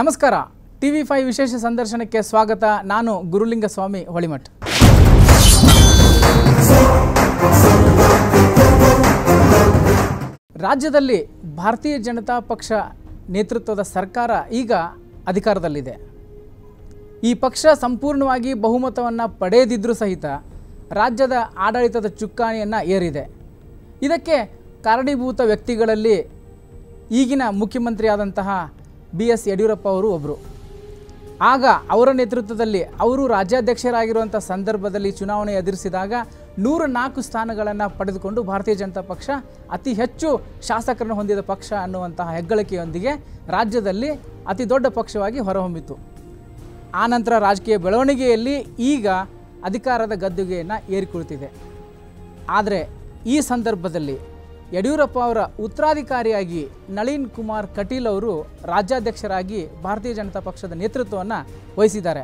ನಮಸ್ಕಾರ. T V five ವಿಶೇಷ ಸಂದರ್ಶನಕ್ಕೆ ಸ್ವಾಗತ. ನಾನು ಗುರುಲಿಂಗ ಸ್ವಾಮಿ ಹೊಳಿಮಠ್. ರಾಜ್ಯದಲ್ಲಿ ಭಾರತೀಯ ಜನತಾ ಪಕ್ಷ ನೇತೃತ್ವದ ಸರ್ಕಾರ ಈಗ ಅಧಿಕಾರದಲ್ಲಿದೆ. ಈ ಪಕ್ಷ ಸಂಪೂರ್ಣವಾಗಿ ಬಹುಮತವನ್ನು ಪಡೆಯದಿದ್ದರೂ ಸಹಿತ ರಾಜ್ಯದ ಆಡಳಿತದ ಚುಕ್ಕಾಣಿಯನ್ನು ಏರಿದೆ. ಇದಕ್ಕೆ ಕಾರಣೀಭೂತ ವ್ಯಕ್ತಿಗಳಲ್ಲಿ ಈಗಿನ ಮುಖ್ಯಮಂತ್ರಿಯಾದಂತಹ ಬಿ ಎಸ್ ಯಡಿಯೂರಪ್ಪ ಅವರು ಒಬ್ಬರು ಆಗ ಅವರ ನೇತೃತ್ವದಲ್ಲಿ ಅವರು ರಾಜ್ಯಾಧ್ಯಕ್ಷರಾಗಿರುವಂಥ ಸಂದರ್ಭದಲ್ಲಿ ಚುನಾವಣೆ ಎದುರಿಸಿದಾಗ ನೂರ ನಾಲ್ಕು ಸ್ಥಾನಗಳನ್ನು ಪಡೆದುಕೊಂಡು ಭಾರತೀಯ ಜನತಾ ಪಕ್ಷ ಅತಿ ಹೆಚ್ಚು ಶಾಸಕರನ್ನು ಹೊಂದಿದ ಪಕ್ಷ ಅನ್ನುವಂತಹ ಹೆಗ್ಗಳಿಕೆಯೊಂದಿಗೆ ರಾಜ್ಯದಲ್ಲಿ ಅತಿ ದೊಡ್ಡ ಪಕ್ಷವಾಗಿ ಹೊರಹೊಮ್ಮಿತು. ಆನಂತರ ರಾಜಕೀಯ ಬೆಳವಣಿಗೆಯಲ್ಲಿ ಈಗ ಅಧಿಕಾರದ ಗದ್ದುಗೆಯನ್ನು ಏರಿಕೊಳ್ತಿದೆ. ಆದರೆ ಈ ಸಂದರ್ಭದಲ್ಲಿ ಯಡಿಯೂರಪ್ಪ ಅವರ ಉತ್ತರಾಧಿಕಾರಿಯಾಗಿ ನಳಿನ್ ಕುಮಾರ್ ಕಟೀಲ್ ಅವರು ರಾಜ್ಯಾಧ್ಯಕ್ಷರಾಗಿ ಭಾರತೀಯ ಜನತಾ ಪಕ್ಷದ ನೇತೃತ್ವವನ್ನು ವಹಿಸಿದ್ದಾರೆ.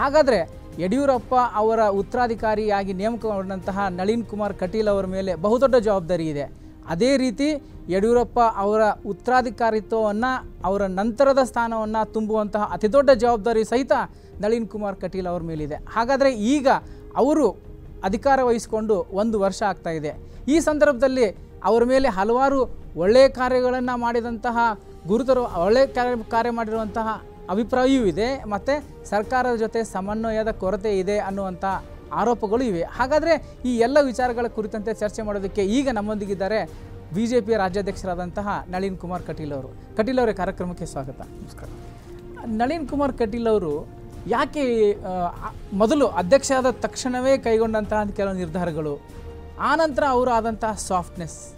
ಹಾಗಾದರೆ ಯಡಿಯೂರಪ್ಪ ಅವರ ಉತ್ತರಾಧಿಕಾರಿಯಾಗಿ ನೇಮಕಗೊಂಡಂತಹ ನಳಿನ್ ಕುಮಾರ್ ಕಟೀಲ್ ಅವರ ಮೇಲೆ ಬಹುದೊಡ್ಡ ಜವಾಬ್ದಾರಿ ಇದೆ. ಅದೇ ರೀತಿ ಯಡಿಯೂರಪ್ಪ ಅವರ ಉತ್ತರಾಧಿಕಾರಿತ್ವವನ್ನು, ಅವರ ನಂತರದ ಸ್ಥಾನವನ್ನು ತುಂಬುವಂತಹ ಅತಿದೊಡ್ಡ ಜವಾಬ್ದಾರಿ ಸಹಿತ ನಳಿನ್ ಕುಮಾರ್ ಕಟೀಲ್ ಅವರ ಮೇಲಿದೆ. ಹಾಗಾದರೆ ಈಗ ಅವರು ಅಧಿಕಾರ ವಹಿಸಿಕೊಂಡು ಒಂದು ವರ್ಷ ಆಗ್ತಾ ಇದೆ. ಈ ಸಂದರ್ಭದಲ್ಲಿ ಅವರ ಮೇಲೆ ಹಲವಾರು ಒಳ್ಳೆಯ ಕಾರ್ಯಗಳನ್ನು ಮಾಡಿದಂತಹ ಗುರುತರು ಒಳ್ಳೆಯ ಕಾರ್ಯ ಕಾರ್ಯ ಮಾಡಿರುವಂತಹ ಅಭಿಪ್ರಾಯವೂ ಇದೆ. ಮತ್ತು ಸರ್ಕಾರದ ಜೊತೆ ಸಮನ್ವಯದ ಕೊರತೆ ಇದೆ ಅನ್ನುವಂಥ ಆರೋಪಗಳು ಇವೆ. ಹಾಗಾದರೆ ಈ ಎಲ್ಲ ವಿಚಾರಗಳ ಕುರಿತಂತೆ ಚರ್ಚೆ ಮಾಡೋದಕ್ಕೆ ಈಗ ನಮ್ಮೊಂದಿಗಿದ್ದಾರೆ ಬಿ ಜೆ ಪಿಯ ರಾಜ್ಯಾಧ್ಯಕ್ಷರಾದಂತಹ ನಳಿನ್ ಕುಮಾರ್ ಕಟೀಲ್ ಅವರು. ಕಟೀಲ್ ಅವರೇ ಕಾರ್ಯಕ್ರಮಕ್ಕೆ ಸ್ವಾಗತ. ನಮಸ್ಕಾರ. ನಳಿನ್ ಕುಮಾರ್ ಕಟೀಲ್ ಅವರು ಯಾಕೆ ಮೊದಲು ಅಧ್ಯಕ್ಷ ಆದ ತಕ್ಷಣವೇ ಕೈಗೊಂಡಂತಹ ಕೆಲವು ನಿರ್ಧಾರಗಳು ಆನಂತರ ಅವರು ಆದಂತಹ ಸಾಫ್ಟ್ನೆಸ್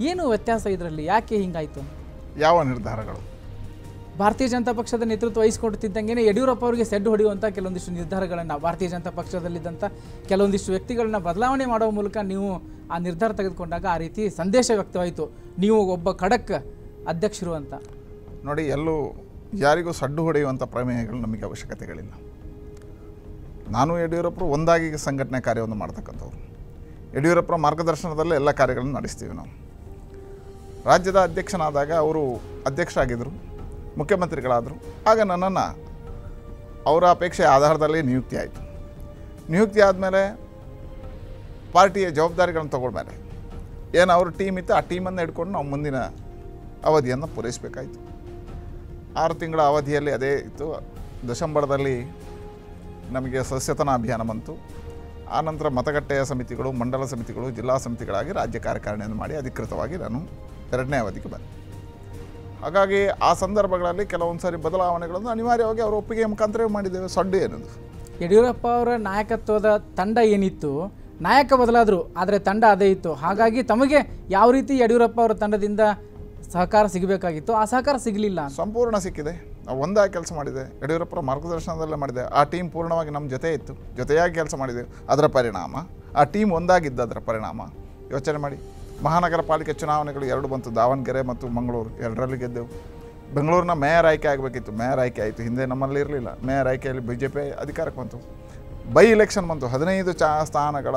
ಏನು ವ್ಯತ್ಯಾಸ ಇದರಲ್ಲಿ? ಯಾಕೆ ಹಿಂಗಾಯ್ತು? ಯಾವ ನಿರ್ಧಾರಗಳು? ಭಾರತೀಯ ಜನತಾ ಪಕ್ಷದ ನೇತೃತ್ವ ವಹಿಸಿಕೊಡುತ್ತಿದ್ದಂಗೆ ಯಡಿಯೂರಪ್ಪ ಅವರಿಗೆ ಸೆಡ್ ಹೊಡೆಯುವಂಥ ಕೆಲವೊಂದಿಷ್ಟು ನಿರ್ಧಾರಗಳನ್ನು ಭಾರತೀಯ ಜನತಾ ಪಕ್ಷದಲ್ಲಿದ್ದಂಥ ಕೆಲವೊಂದಿಷ್ಟು ವ್ಯಕ್ತಿಗಳನ್ನ ಬದಲಾವಣೆ ಮಾಡುವ ಮೂಲಕ ನೀವು ಆ ನಿರ್ಧಾರ ತೆಗೆದುಕೊಂಡಾಗ ಆ ರೀತಿ ಸಂದೇಶ ವ್ಯಕ್ತವಾಯಿತು. ನೀವು ಒಬ್ಬ ಖಡಕ್ ಅಧ್ಯಕ್ಷರು ಅಂತ. ನೋಡಿ ಎಲ್ಲೂ ಯಾರಿಗೂ ಸಡ್ಡು ಹೊಡೆಯುವಂಥ ಪ್ರಮೇಯಗಳು ನಮಗೆ ಅವಶ್ಯಕತೆಗಳಿಲ್ಲ. ನಾನು ಯಡಿಯೂರಪ್ಪರು ಒಂದಾಗಿ ಸಂಘಟನೆ ಕಾರ್ಯವನ್ನು ಮಾಡ್ತಕ್ಕಂಥವ್ರು. ಯಡಿಯೂರಪ್ಪರ ಮಾರ್ಗದರ್ಶನದಲ್ಲೇ ಎಲ್ಲ ಕಾರ್ಯಗಳನ್ನು ನಡೆಸ್ತೀವಿ ನಾವು. ರಾಜ್ಯದ ಅಧ್ಯಕ್ಷನಾದಾಗ ಅವರು ಅಧ್ಯಕ್ಷರಾಗಿದ್ದರು, ಮುಖ್ಯಮಂತ್ರಿಗಳಾದರು. ಆಗ ನನ್ನನ್ನು ಅವರ ಅಪೇಕ್ಷೆ ಆಧಾರದಲ್ಲಿ ನಿಯುಕ್ತಿ ಆಯಿತು. ನಿಯುಕ್ತಿ ಆದಮೇಲೆ ಪಾರ್ಟಿಯ ಜವಾಬ್ದಾರಿಗಳನ್ನು ತಗೊಂಡ್ಮೇಲೆ ಏನು ಅವ್ರ ಟೀಮ್ ಇತ್ತು, ಆ ಟೀಮನ್ನು ಹಿಡ್ಕೊಂಡು ನಾವು ಮುಂದಿನ ಅವಧಿಯನ್ನು ಪೂರೈಸಬೇಕಾಯಿತು. ಆರು ತಿಂಗಳ ಅವಧಿಯಲ್ಲಿ ಅದೇ ಇತ್ತು. ಡಿಸೆಂಬರ್ದಲ್ಲಿ ನಮಗೆ ಸಸ್ಯತನ ಅಭಿಯಾನ ಬಂತು. ಆನಂತರ ಮತಗಟ್ಟೆಯ ಸಮಿತಿಗಳು ಮಂಡಲ ಸಮಿತಿಗಳು ಜಿಲ್ಲಾ ಸಮಿತಿಗಳಾಗಿ ರಾಜ್ಯ ಕಾರ್ಯಕಾರಿಣಿಯನ್ನು ಮಾಡಿ ಅಧಿಕೃತವಾಗಿ ನಾನು ಎರಡನೇ ಅವಧಿಗೆ ಬಂದೆ. ಹಾಗಾಗಿ ಆ ಸಂದರ್ಭಗಳಲ್ಲಿ ಕೆಲವೊಂದು ಸಾರಿ ಬದಲಾವಣೆಗಳನ್ನು ಅನಿವಾರ್ಯವಾಗಿ ಅವರ ಒಪ್ಪಿಗೆ ಮುಖಾಂತರವೇ ಮಾಡಿದ್ದೇವೆ. ಸಡ್ಡು ಏನದು ಯಡಿಯೂರಪ್ಪ ಅವರ ನಾಯಕತ್ವದ ತಂಡ ಏನಿತ್ತು? ನಾಯಕ ಬದಲಾದರು ಆದರೆ ತಂಡ ಅದೇ ಇತ್ತು. ಹಾಗಾಗಿ ತಮಗೆ ಯಾವ ರೀತಿ ಯಡಿಯೂರಪ್ಪ ಅವರ ತಂಡದಿಂದ ಸಹಕಾರ ಸಿಗಬೇಕಾಗಿತ್ತು? ಆ ಸಹಕಾರ ಸಿಗಲಿಲ್ಲ ಸಂಪೂರ್ಣ ಸಿಕ್ಕಿದೆ. ನಾವು ಒಂದಾಗಿ ಕೆಲಸ ಮಾಡಿದೆ. ಯಡಿಯೂರಪ್ಪರ ಮಾರ್ಗದರ್ಶನದಲ್ಲೇ ಮಾಡಿದೆ. ಆ ಟೀಮ್ ಪೂರ್ಣವಾಗಿ ನಮ್ಮ ಜೊತೆ ಇತ್ತು. ಜೊತೆಯಾಗಿ ಕೆಲಸ ಮಾಡಿದೆ. ಅದರ ಪರಿಣಾಮ, ಆ ಟೀಮ್ ಒಂದಾಗಿದ್ದ ಅದರ ಪರಿಣಾಮ. ಯೋಚನೆ ಮಾಡಿ. ಮಹಾನಗರ ಪಾಲಿಕೆ ಚುನಾವಣೆಗಳು ಎರಡು ಬಂತು. ದಾವಣಗೆರೆ ಮತ್ತು ಮಂಗಳೂರು ಎರಡರಲ್ಲಿ ಗೆದ್ದೆವು. ಬೆಂಗಳೂರಿನ ಮೇಯರ್ ಆಯ್ಕೆ ಆಗಬೇಕಿತ್ತು. ಮೇಯರ್ ಆಯ್ಕೆ ಆಯಿತು. ಹಿಂದೆ ನಮ್ಮಲ್ಲಿ ಇರಲಿಲ್ಲ. ಮೇಯರ್ ಆಯ್ಕೆಯಲ್ಲಿ ಬಿ ಜೆ ಪಿ ಅಧಿಕಾರಕ್ಕೆ ಬಂತು. ಬೈ ಇಲೆಕ್ಷನ್ ಬಂತು. ಹದಿನೈದು ಚಾ ಸ್ಥಾನಗಳ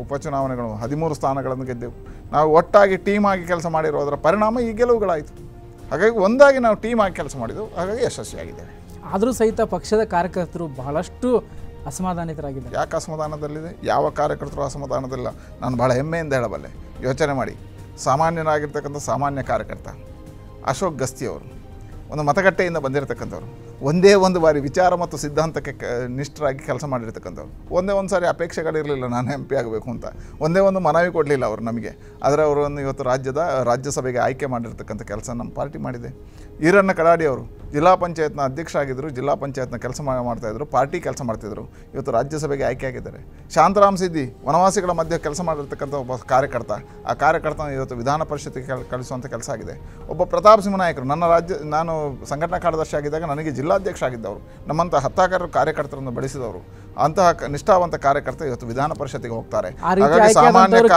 ಉಪಚುನಾವಣೆಗಳು, ಹದಿಮೂರು ಸ್ಥಾನಗಳನ್ನು ಗೆದ್ದೆವು. ನಾವು ಒಟ್ಟಾಗಿ ಟೀಮ್ ಆಗಿ ಕೆಲಸ ಮಾಡಿರೋದರ ಪರಿಣಾಮ ಈ ಗೆಲುವುಗಳಾಯಿತು. ಹಾಗಾಗಿ ಒಂದಾಗಿ ನಾವು ಟೀಮ್ ಆಗಿ ಕೆಲಸ ಮಾಡಿದೆವು ಹಾಗಾಗಿ ಯಶಸ್ವಿಯಾಗಿದ್ದೇವೆ ಆದರೂ ಸಹಿತ ಪಕ್ಷದ ಕಾರ್ಯಕರ್ತರು ಬಹಳಷ್ಟು ಅಸಮಾಧಾನಿತರಾಗಿದ್ದಾರೆ. ಯಾಕೆ ಅಸಮಾಧಾನದಲ್ಲಿದೆ? ಯಾವ ಕಾರ್ಯಕರ್ತರು ಅಸಮಾಧಾನದಲ್ಲ ನಾನು ಭಾಳ ಹೆಮ್ಮೆಯಿಂದ ಹೇಳಬಲ್ಲೆ. ಯೋಚನೆ ಮಾಡಿ. ಸಾಮಾನ್ಯನಾಗಿರ್ತಕ್ಕಂಥ ಸಾಮಾನ್ಯ ಕಾರ್ಯಕರ್ತ ಅಶೋಕ್ ಗಸ್ತಿಯವರು ಒಂದು ಮತಗಟ್ಟೆಯಿಂದ ಬಂದಿರತಕ್ಕಂಥವ್ರು. ಒಂದೇ ಒಂದು ಬಾರಿ ವಿಚಾರ ಮತ್ತು ಸಿದ್ಧಾಂತಕ್ಕೆ ನಿಷ್ಠರಾಗಿ ಕೆಲಸ ಮಾಡಿರ್ತಕ್ಕಂಥವ್ರು. ಒಂದೇ ಒಂದು ಸಾರಿ ಅಪೇಕ್ಷೆಗಳಿರಲಿಲ್ಲ, ನಾನು ಎಂ ಪಿ ಆಗಬೇಕು ಅಂತ. ಒಂದೇ ಒಂದು ಮನವಿ ಕೊಡಲಿಲ್ಲ ಅವರು ನಮಗೆ. ಆದರೆ ಅವರನ್ನು ಇವತ್ತು ರಾಜ್ಯದ, ರಾಜ್ಯಸಭೆಗೆ ಆಯ್ಕೆ ಮಾಡಿರ್ತಕ್ಕಂಥ ಕೆಲಸ ನಮ್ಮ ಪಾರ್ಟಿ ಮಾಡಿದೆ. ಈರಣ್ಣ ಕಡಾಡಿ ಅವರು ಜಿಲ್ಲಾ ಪಂಚಾಯತ್ನ ಅಧ್ಯಕ್ಷ ಅಧ್ಯಕ್ಷರಾಗಿದ್ದರು, ಜಿಲ್ಲಾ ಪಂಚಾಯತ್ನ ಕೆಲಸ ಮಾಡ್ತಾಯಿದ್ರು ಪಾರ್ಟಿ ಕೆಲಸ ಮಾಡ್ತಿದ್ರು ಇವತ್ತು ರಾಜ್ಯಸಭೆಗೆ ಆಯ್ಕೆ ಆಗಿದ್ದಾರೆ. ಶಾಂತರಾಮ್ ಸಿದ್ದಿ ವನವಾಸಿಗಳ ಮಧ್ಯೆ ಕೆಲಸ ಮಾಡಿರ್ತಕ್ಕಂಥ ಒಬ್ಬ ಕಾರ್ಯಕರ್ತ. ಆ ಕಾರ್ಯಕರ್ತನ ಇವತ್ತು ವಿಧಾನ ಪರಿಷತ್ತಿಗೆ ಕಳಿಸುವಂಥ ಕೆಲಸ ಆಗಿದೆ. ಒಬ್ಬ ಪ್ರತಾಪ್ ಸಿಂಹ ನಾಯಕರು, ನನ್ನ ರಾಜ್ಯ, ನಾನು ಸಂಘಟನಾ ಕಾರ್ಯದರ್ಶಿ ಆಗಿದ್ದಾಗ ನನಗೆ ಜಿಲ್ಲಾಧ್ಯಕ್ಷ ಆಗಿದ್ದವರು ನಮ್ಮಂಥ ಹತ್ತಾಕಾರರು ಕಾರ್ಯಕರ್ತರನ್ನು ಬೆಳೆಸಿದವರು. ಅಂತಹ ನಿಷ್ಠಾವಂತ ಕಾರ್ಯಕರ್ತ ಇವತ್ತು ವಿಧಾನ ಪರಿಷತ್ತಿಗೆ ಹೋಗ್ತಾರೆ.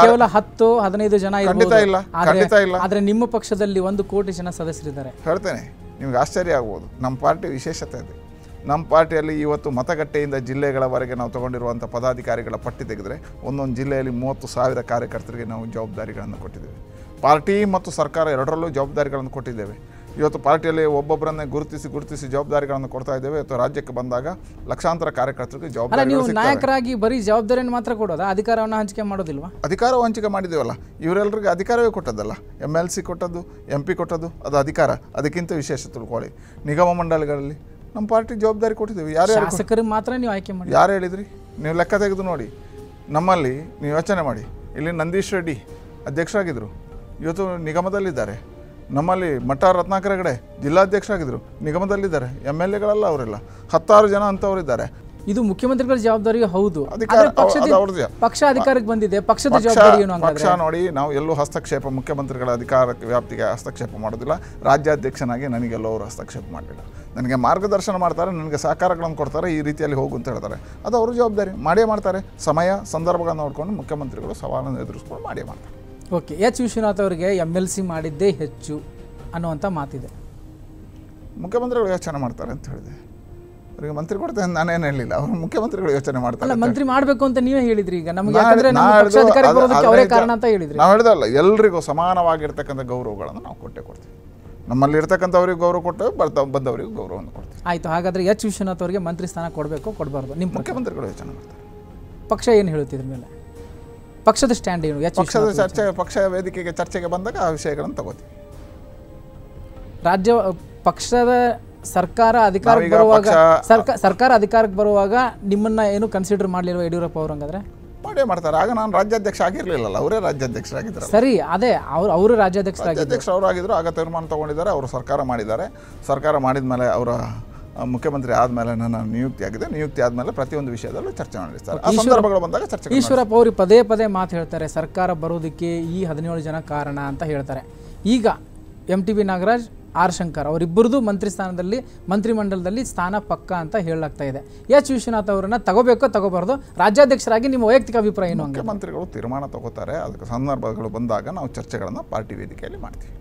ಕೇವಲ ಹತ್ತು ಹದಿನೈದು ಜನ ಖಂಡಿತ ಇಲ್ಲ, ಖಂಡಿತ ಇಲ್ಲ. ಆದ್ರೆ ನಿಮ್ಮ ಪಕ್ಷದಲ್ಲಿ ಒಂದು ಕೋಟಿ ಜನ ಸದಸ್ಯರಿದ್ದಾರೆ. ಹೇಳ್ತೇನೆ ನಿಮ್ಗೆ ಆಶ್ಚರ್ಯ ಆಗ್ಬೋದು. ನಮ್ಮ ಪಾರ್ಟಿ ವಿಶೇಷತೆ ಇದೆ ನಮ್ಮ ಪಾರ್ಟಿಯಲ್ಲಿ ಇವತ್ತು ಮತಗಟ್ಟೆಯಿಂದ ಜಿಲ್ಲೆಗಳವರೆಗೆ ನಾವು ತಗೊಂಡಿರುವಂಥ ಪದಾಧಿಕಾರಿಗಳ ಪಟ್ಟಿ ತೆಗೆದರೆ ಒಂದೊಂದು ಜಿಲ್ಲೆಯಲ್ಲಿ ಮೂವತ್ತು ಸಾವಿರ ಕಾರ್ಯಕರ್ತರಿಗೆ ನಾವು ಜವಾಬ್ದಾರಿಗಳನ್ನು ಕೊಟ್ಟಿದ್ದೇವೆ. ಪಾರ್ಟಿ ಮತ್ತು ಸರ್ಕಾರ ಎರಡರಲ್ಲೂ ಜವಾಬ್ದಾರಿಗಳನ್ನು ಕೊಟ್ಟಿದ್ದೇವೆ. ಇವತ್ತು ಪಾರ್ಟಿಯಲ್ಲಿ ಒಬ್ಬೊಬ್ಬರನ್ನೇ ಗುರುತಿಸಿ ಗುರುತಿಸಿ ಜವಾಬ್ದಾರಿಗಳನ್ನು ಕೊಡ್ತಾ ಇದ್ದೇವೆ. ಇವತ್ತು ರಾಜ್ಯಕ್ಕೆ ಬಂದಾಗ ಲಕ್ಷಾಂತರ ಕಾರ್ಯಕರ್ತರಿಗೆ ಜವಾಬ್ದಾರಿ ನೀವು ನಾಯಕರಾಗಿ ಬರೀ ಜವಾಬ್ದಾರಿಯನ್ನು ಮಾತ್ರ ಕೊಡೋದಾ? ಅಧಿಕಾರವನ್ನು ಹಂಚಿಕೆ ಮಾಡೋದಿಲ್ವಾ? ಅಧಿಕಾರ ಹಂಚಿಕೆ ಮಾಡಿದ್ದೇವಲ್ಲ. ಇವರೆಲ್ಲರಿಗೆ ಅಧಿಕಾರವೇ ಕೊಟ್ಟದ್ದಲ್ಲ. ಎಂ ಎಲ್ ಸಿ ಕೊಟ್ಟದ್ದು ಎಂ ಪಿ ಕೊಟ್ಟದ್ದು ಅದು ಅಧಿಕಾರ. ಅದಕ್ಕಿಂತ ವಿಶೇಷ ತಿಳ್ಕೊಳ್ಳಿ. ನಿಗಮ ಮಂಡಳಿಗಳಲ್ಲಿ ನಮ್ಮ ಪಾರ್ಟಿ ಜವಾಬ್ದಾರಿ ಕೊಟ್ಟಿದ್ದೀವಿ. ಯಾರು ಯಾರು ಶಾಸಕರಿಗೆ ಮಾತ್ರ ನೀವು ಆಯ್ಕೆ ಮಾಡಿ ಯಾರು ಹೇಳಿದ್ರಿ? ನೀವು ಲೆಕ್ಕ ತೆಗೆದು ನೋಡಿ. ನಮ್ಮಲ್ಲಿ ನೀವು ಯೋಚನೆ ಮಾಡಿ. ಇಲ್ಲಿ ನಂದೀಶ್ ರೆಡ್ಡಿ ಅಧ್ಯಕ್ಷರಾಗಿದ್ದರು ಇವತ್ತು ನಿಗಮದಲ್ಲಿದ್ದಾರೆ. ನಮ್ಮಲ್ಲಿ ಮಠ ರತ್ನಾಕರ ಹೆಗಡೆ ಜಿಲ್ಲಾಧ್ಯಕ್ಷರಾಗಿದ್ದರು ನಿಗಮದಲ್ಲಿದ್ದಾರೆ ಎಂ ಎಲ್ ಎಗಳಲ್ಲ ಅವರೆಲ್ಲ ಹತ್ತಾರು ಜನ ಅಂತವರಿದ್ದಾರೆ. ಇದು ಮುಖ್ಯಮಂತ್ರಿಗಳ ಜವಾಬ್ದಾರಿ ಹೌದು. ಪಕ್ಷ ಅಧಿಕಾರಕ್ಕೆ ಬಂದಿದೆ ಪಕ್ಷದ ಪಕ್ಷ ನೋಡಿ ನಾವು ಎಲ್ಲೂ ಹಸ್ತಕ್ಷೇಪ ಮುಖ್ಯಮಂತ್ರಿಗಳ ಅಧಿಕಾರ ವ್ಯಾಪ್ತಿಗೆ ಹಸ್ತಕ್ಷೇಪ ಮಾಡೋದಿಲ್ಲ. ರಾಜ್ಯಾಧ್ಯಕ್ಷನಾಗಿ ನನಗೆಲ್ಲೋ ಅವರು ಹಸ್ತಕ್ಷೇಪ ಮಾಡಲಿಲ್ಲ. ನನಗೆ ಮಾರ್ಗದರ್ಶನ ಮಾಡ್ತಾರೆ ನನಗೆ ಸಹಕಾರಗಳನ್ನು ಕೊಡ್ತಾರೆ ಈ ರೀತಿಯಲ್ಲಿ ಹೋಗು ಅಂತ ಹೇಳ್ತಾರೆ. ಅದು ಅವರು ಜವಾಬ್ದಾರಿ. ಮಾಡೇ ಮಾಡ್ತಾರೆ. ಸಮಯ ಸಂದರ್ಭಗಳನ್ನು ನೋಡ್ಕೊಂಡು ಮುಖ್ಯಮಂತ್ರಿಗಳು ಸವಾಲನ್ನು ಎದುರಿಸ್ಕೊಂಡು ಮಾಡೇ ಮಾಡ್ತಾರೆ. ಓಕೆ ಎಚ್ ವಿಶ್ವನಾಥ್ ಅವರಿಗೆ ಎಂ ಎಲ್ ಸಿ ಮಾಡಿದ್ದೇ ಹೆಚ್ಚು ಅನ್ನುವಂಥ ಮಾತಿದೆ. ಮುಖ್ಯಮಂತ್ರಿಗಳು ಯೋಚನೆ ಮಾಡ್ತಾರೆ ಅಂತ ಹೇಳಿದೆ. ಅವರಿಗೆ ಮಂತ್ರಿ ಕೊಡ್ತೇನೆ ನಾನೇನು ಹೇಳಿಲ್ಲ. ಅವರು ಮುಖ್ಯಮಂತ್ರಿಗಳು ಯೋಚನೆ ಮಾಡ್ತಾರೆ ಮಂತ್ರಿ ಮಾಡಬೇಕು ಅಂತ ನೀವೇ ಹೇಳಿದ್ರಿ ಈಗ. ನಮಗೆ ಅವರೇ ಕಾರಣ ಅಂತ ಹೇಳಿದ್ರಿ. ನಾವು ಹೇಳ್ದಲ್ಲ ಎಲ್ಲರಿಗೂ ಸಮಾನವಾಗಿರ್ತಕ್ಕಂಥ ಗೌರವಗಳನ್ನು ನಾವು ಕೊಟ್ಟೆ ಕೊಡ್ತೀವಿ. ನಮ್ಮಲ್ಲಿ ಇರ್ತಕ್ಕಂಥವ್ರಿಗೆ ಗೌರವ ಕೊಟ್ಟು ಬರ್ತಾ ಬಂದವರಿಗೂ ಗೌರವವನ್ನು ಕೊಡ್ತೀವಿ. ಆಯಿತು ಹಾಗಾದ್ರೆ ಎಚ್ ವಿಶ್ವನಾಥ್ ಅವರಿಗೆ ಮಂತ್ರಿ ಸ್ಥಾನ ಕೊಡಬೇಕು ಕೊಡಬಾರ್ದು? ನಿಮ್ಮ ಮುಖ್ಯಮಂತ್ರಿಗಳು ಯೋಚನೆ ಮಾಡ್ತಾರೆ. ಪಕ್ಷ ಏನು ಹೇಳುತ್ತಿದ್ರ ಮೇಲೆ? ಪಕ್ಷದ ಸ್ಟ್ಯಾಂಡ್ ಏನು? ಪಕ್ಷದ ಚರ್ಚೆ ಪಕ್ಷ ವೇದಿಕೆಗೆ ಚರ್ಚೆಗೆ ಬಂದಾಗ ಆ ವಿಷಯಗಳನ್ನು ತಗೋತೀವಿ. ರಾಜ್ಯ ಪಕ್ಷದ ಸರ್ಕಾರ ಅಧಿಕಾರಕ್ಕೆ ಬರುವಾಗ ಸರ್ಕಾರ ಅಧಿಕಾರಕ್ಕೆ ಬರುವಾಗ ನಿಮ್ಮನ್ನ ಏನು ಕನ್ಸಿಡರ್ ಮಾಡಲಿಲ್ವ ಯಡಿಯೂರಪ್ಪ ಅವ್ರು ಹಂಗಾದ್ರೆ? ಮಾಡೇ ಮಾಡ್ತಾರೆ. ಆಗ ನಾನು ರಾಜ್ಯಾಧ್ಯಕ್ಷ ಆಗಿರ್ಲಿಲ್ಲಲ್ಲ ಅವರೇ ರಾಜ್ಯಾಧ್ಯಕ್ಷರಾಗಿದ್ದರು ಸರಿ ಅದೇ ಅವ್ರು ಅವರು ರಾಜ್ಯಾಧ್ಯಕ್ಷರಾಗಿದ್ದರು ಅವರು ಆಗಿದ್ರು ಆಗ ತೀರ್ಮಾನ ತಗೊಂಡಿದ್ದಾರೆ ಅವರು ಸರ್ಕಾರ ಮಾಡಿದ್ದಾರೆ. ಸರ್ಕಾರ ಮಾಡಿದ ಮೇಲೆ ಅವರ ಮುಖ್ಯಮಂತ್ರಿ ಆದಮೇಲೆ ನನ್ನ ನಿಯುಕ್ತಿ ಆಗಿದೆ. ನಿಯುಕ್ತಿ ಆದಮೇಲೆ ಪ್ರತಿಯೊಂದು ವಿಷಯದಲ್ಲೂ ಚರ್ಚೆ ನಡೆಸ್ತಾರೆ. ಆ ಸಂದರ್ಭಗಳು ಬಂದಾಗ ಚರ್ಚೆ ಈಶ್ವರಪ್ಪ ಅವರು ಪದೇ ಪದೇ ಮಾತು ಹೇಳ್ತಾರೆ ಸರ್ಕಾರ ಬರೋದಕ್ಕೆ ಈ ಹದಿನೇಳು ಜನ ಕಾರಣ ಅಂತ ಹೇಳ್ತಾರೆ. ಈಗ M T B Nagaraj R Shankar ಅವರಿಬ್ಬರದು ಮಂತ್ರಿ ಸ್ಥಾನದಲ್ಲಿ ಮಂತ್ರಿಮಂಡಲದಲ್ಲಿ ಸ್ಥಾನ ಪಕ್ಕ ಅಂತ ಹೇಳಲಾಗ್ತಾ ಇದೆ. ಎಚ್ ವಿಶ್ವನಾಥ್ ಅವರನ್ನ ತಗೋಬೇಕೋ ತಗೋಬಾರ್ದು ರಾಜ್ಯಾಧ್ಯಕ್ಷರಾಗಿ ನಿಮ್ಮ ವೈಯಕ್ತಿಕ ಅಭಿಪ್ರಾಯ ಏನು ಮುಖ್ಯಮಂತ್ರಿಗಳು ತೀರ್ಮಾನ ತಗೋತಾರೆ. ಅದಕ್ಕೆ ಸಂದರ್ಭಗಳು ಬಂದಾಗ ನಾವು ಚರ್ಚೆಗಳನ್ನು ಪಾರ್ಟಿ ವೇದಿಕೆಯಲ್ಲಿ ಮಾಡ್ತೀವಿ.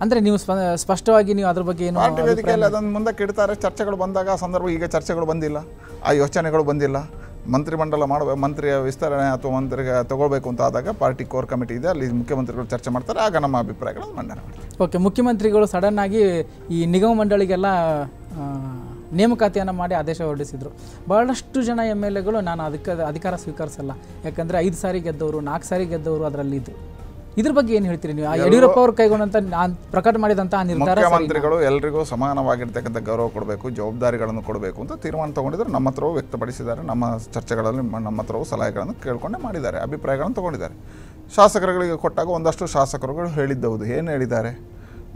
ಅಂದ್ರೆ ನೀವು ಸ್ಪ- ಸ್ಪಷ್ಟವಾಗಿ ನೀವು ಅದ್ರ ಬಗ್ಗೆ ಏನು ಪಾರ್ಟಿ ವೇದಿಕೆಯಲ್ಲಿ ಅದನ್ನು ಮುಂದೆ ಕೆಡ್ತಾರೆ. ಚರ್ಚೆಗಳು ಬಂದಾಗ ಆ ಸಂದರ್ಭ ಈಗ ಚರ್ಚೆಗಳು ಬಂದಿಲ್ಲ. ಆ ಯೋಚನೆಗಳು ಬಂದಿಲ್ಲ. ಮಂತ್ರಿಮಂಡಲ ಮಾಡಬೇಕು ಮಂತ್ರಿಯ ವಿಸ್ತರಣೆ ಅಥವಾ ಮಂತ್ರಿಗೆ ತಗೊಳ್ಬೇಕು ಅಂತ ಆದಾಗ ಪಾರ್ಟಿ ಕೋರ್ ಕಮಿಟಿ ಇದೆ. ಅಲ್ಲಿ ಮುಖ್ಯಮಂತ್ರಿಗಳು ಚರ್ಚೆ ಮಾಡ್ತಾರೆ. ಆಗ ನಮ್ಮ ಅಭಿಪ್ರಾಯಗಳನ್ನು ಮಂಡನೆ ಮಾಡ್ತಾರೆ ಓಕೆ ಮುಖ್ಯಮಂತ್ರಿಗಳು ಸಡನ್ ಆಗಿ ಈ ನಿಗಮ ಮಂಡಳಿಗೆಲ್ಲ ನೇಮಕಾತಿಯನ್ನು ಮಾಡಿ ಆದೇಶ ಹೊರಡಿಸಿದ್ರು. ಬಹಳಷ್ಟು ಜನ ಎಂ ಎಲ್ ಎಗಳು ನಾನು ಅದಕ್ಕೆ ಅಧಿಕಾರ ಸ್ವೀಕರಿಸಲ್ಲ. ಯಾಕಂದರೆ ಐದು ಸಾರಿ ಗೆದ್ದವರು ನಾಲ್ಕು ಸಾರಿ ಗೆದ್ದವರು ಅದರಲ್ಲಿ ಇದ್ರು ಬಗ್ಗೆ ಏನು ಹೇಳ್ತೀರಿ ನೀವು? ಯಡಿಯೂರಪ್ಪ ಅವರು ಕೈಗೊಂಡಂತ ಪ್ರಕಟ ಮಾಡಿದಂತ ನಿರ್ಧಾರ ಮಂತ್ರಿಗಳು ಎಲ್ಲರಿಗೂ ಎಲ್ರಿಗೂ ಸಮಾನವಾಗಿರ್ತಕ್ಕಂಥ ಗೌರವ ಕೊಡಬೇಕು ಜವಾಬ್ದಾರಿಗಳನ್ನು ಕೊಡಬೇಕು ಅಂತ ತೀರ್ಮಾನ ತಗೊಂಡಿದ್ರು ನಮ್ಮ ಹತ್ರವೂ ವ್ಯಕ್ತಪಡಿಸಿದ್ದಾರೆ. ನಮ್ಮ ಚರ್ಚೆಗಳಲ್ಲಿ ನಮ್ಮ ಹತ್ರವೂ ಸಲಹೆಗಳನ್ನು ಕೇಳ್ಕೊಂಡೇ ಮಾಡಿದ್ದಾರೆ ಅಭಿಪ್ರಾಯಗಳನ್ನು ತಗೊಂಡಿದ್ದಾರೆ. ಶಾಸಕರುಗಳಿಗೆ ಕೊಟ್ಟಾಗ ಒಂದಷ್ಟು ಶಾಸಕರುಗಳು ಹೇಳಿದ್ದವುದು ಏನು ಹೇಳಿದ್ದಾರೆ?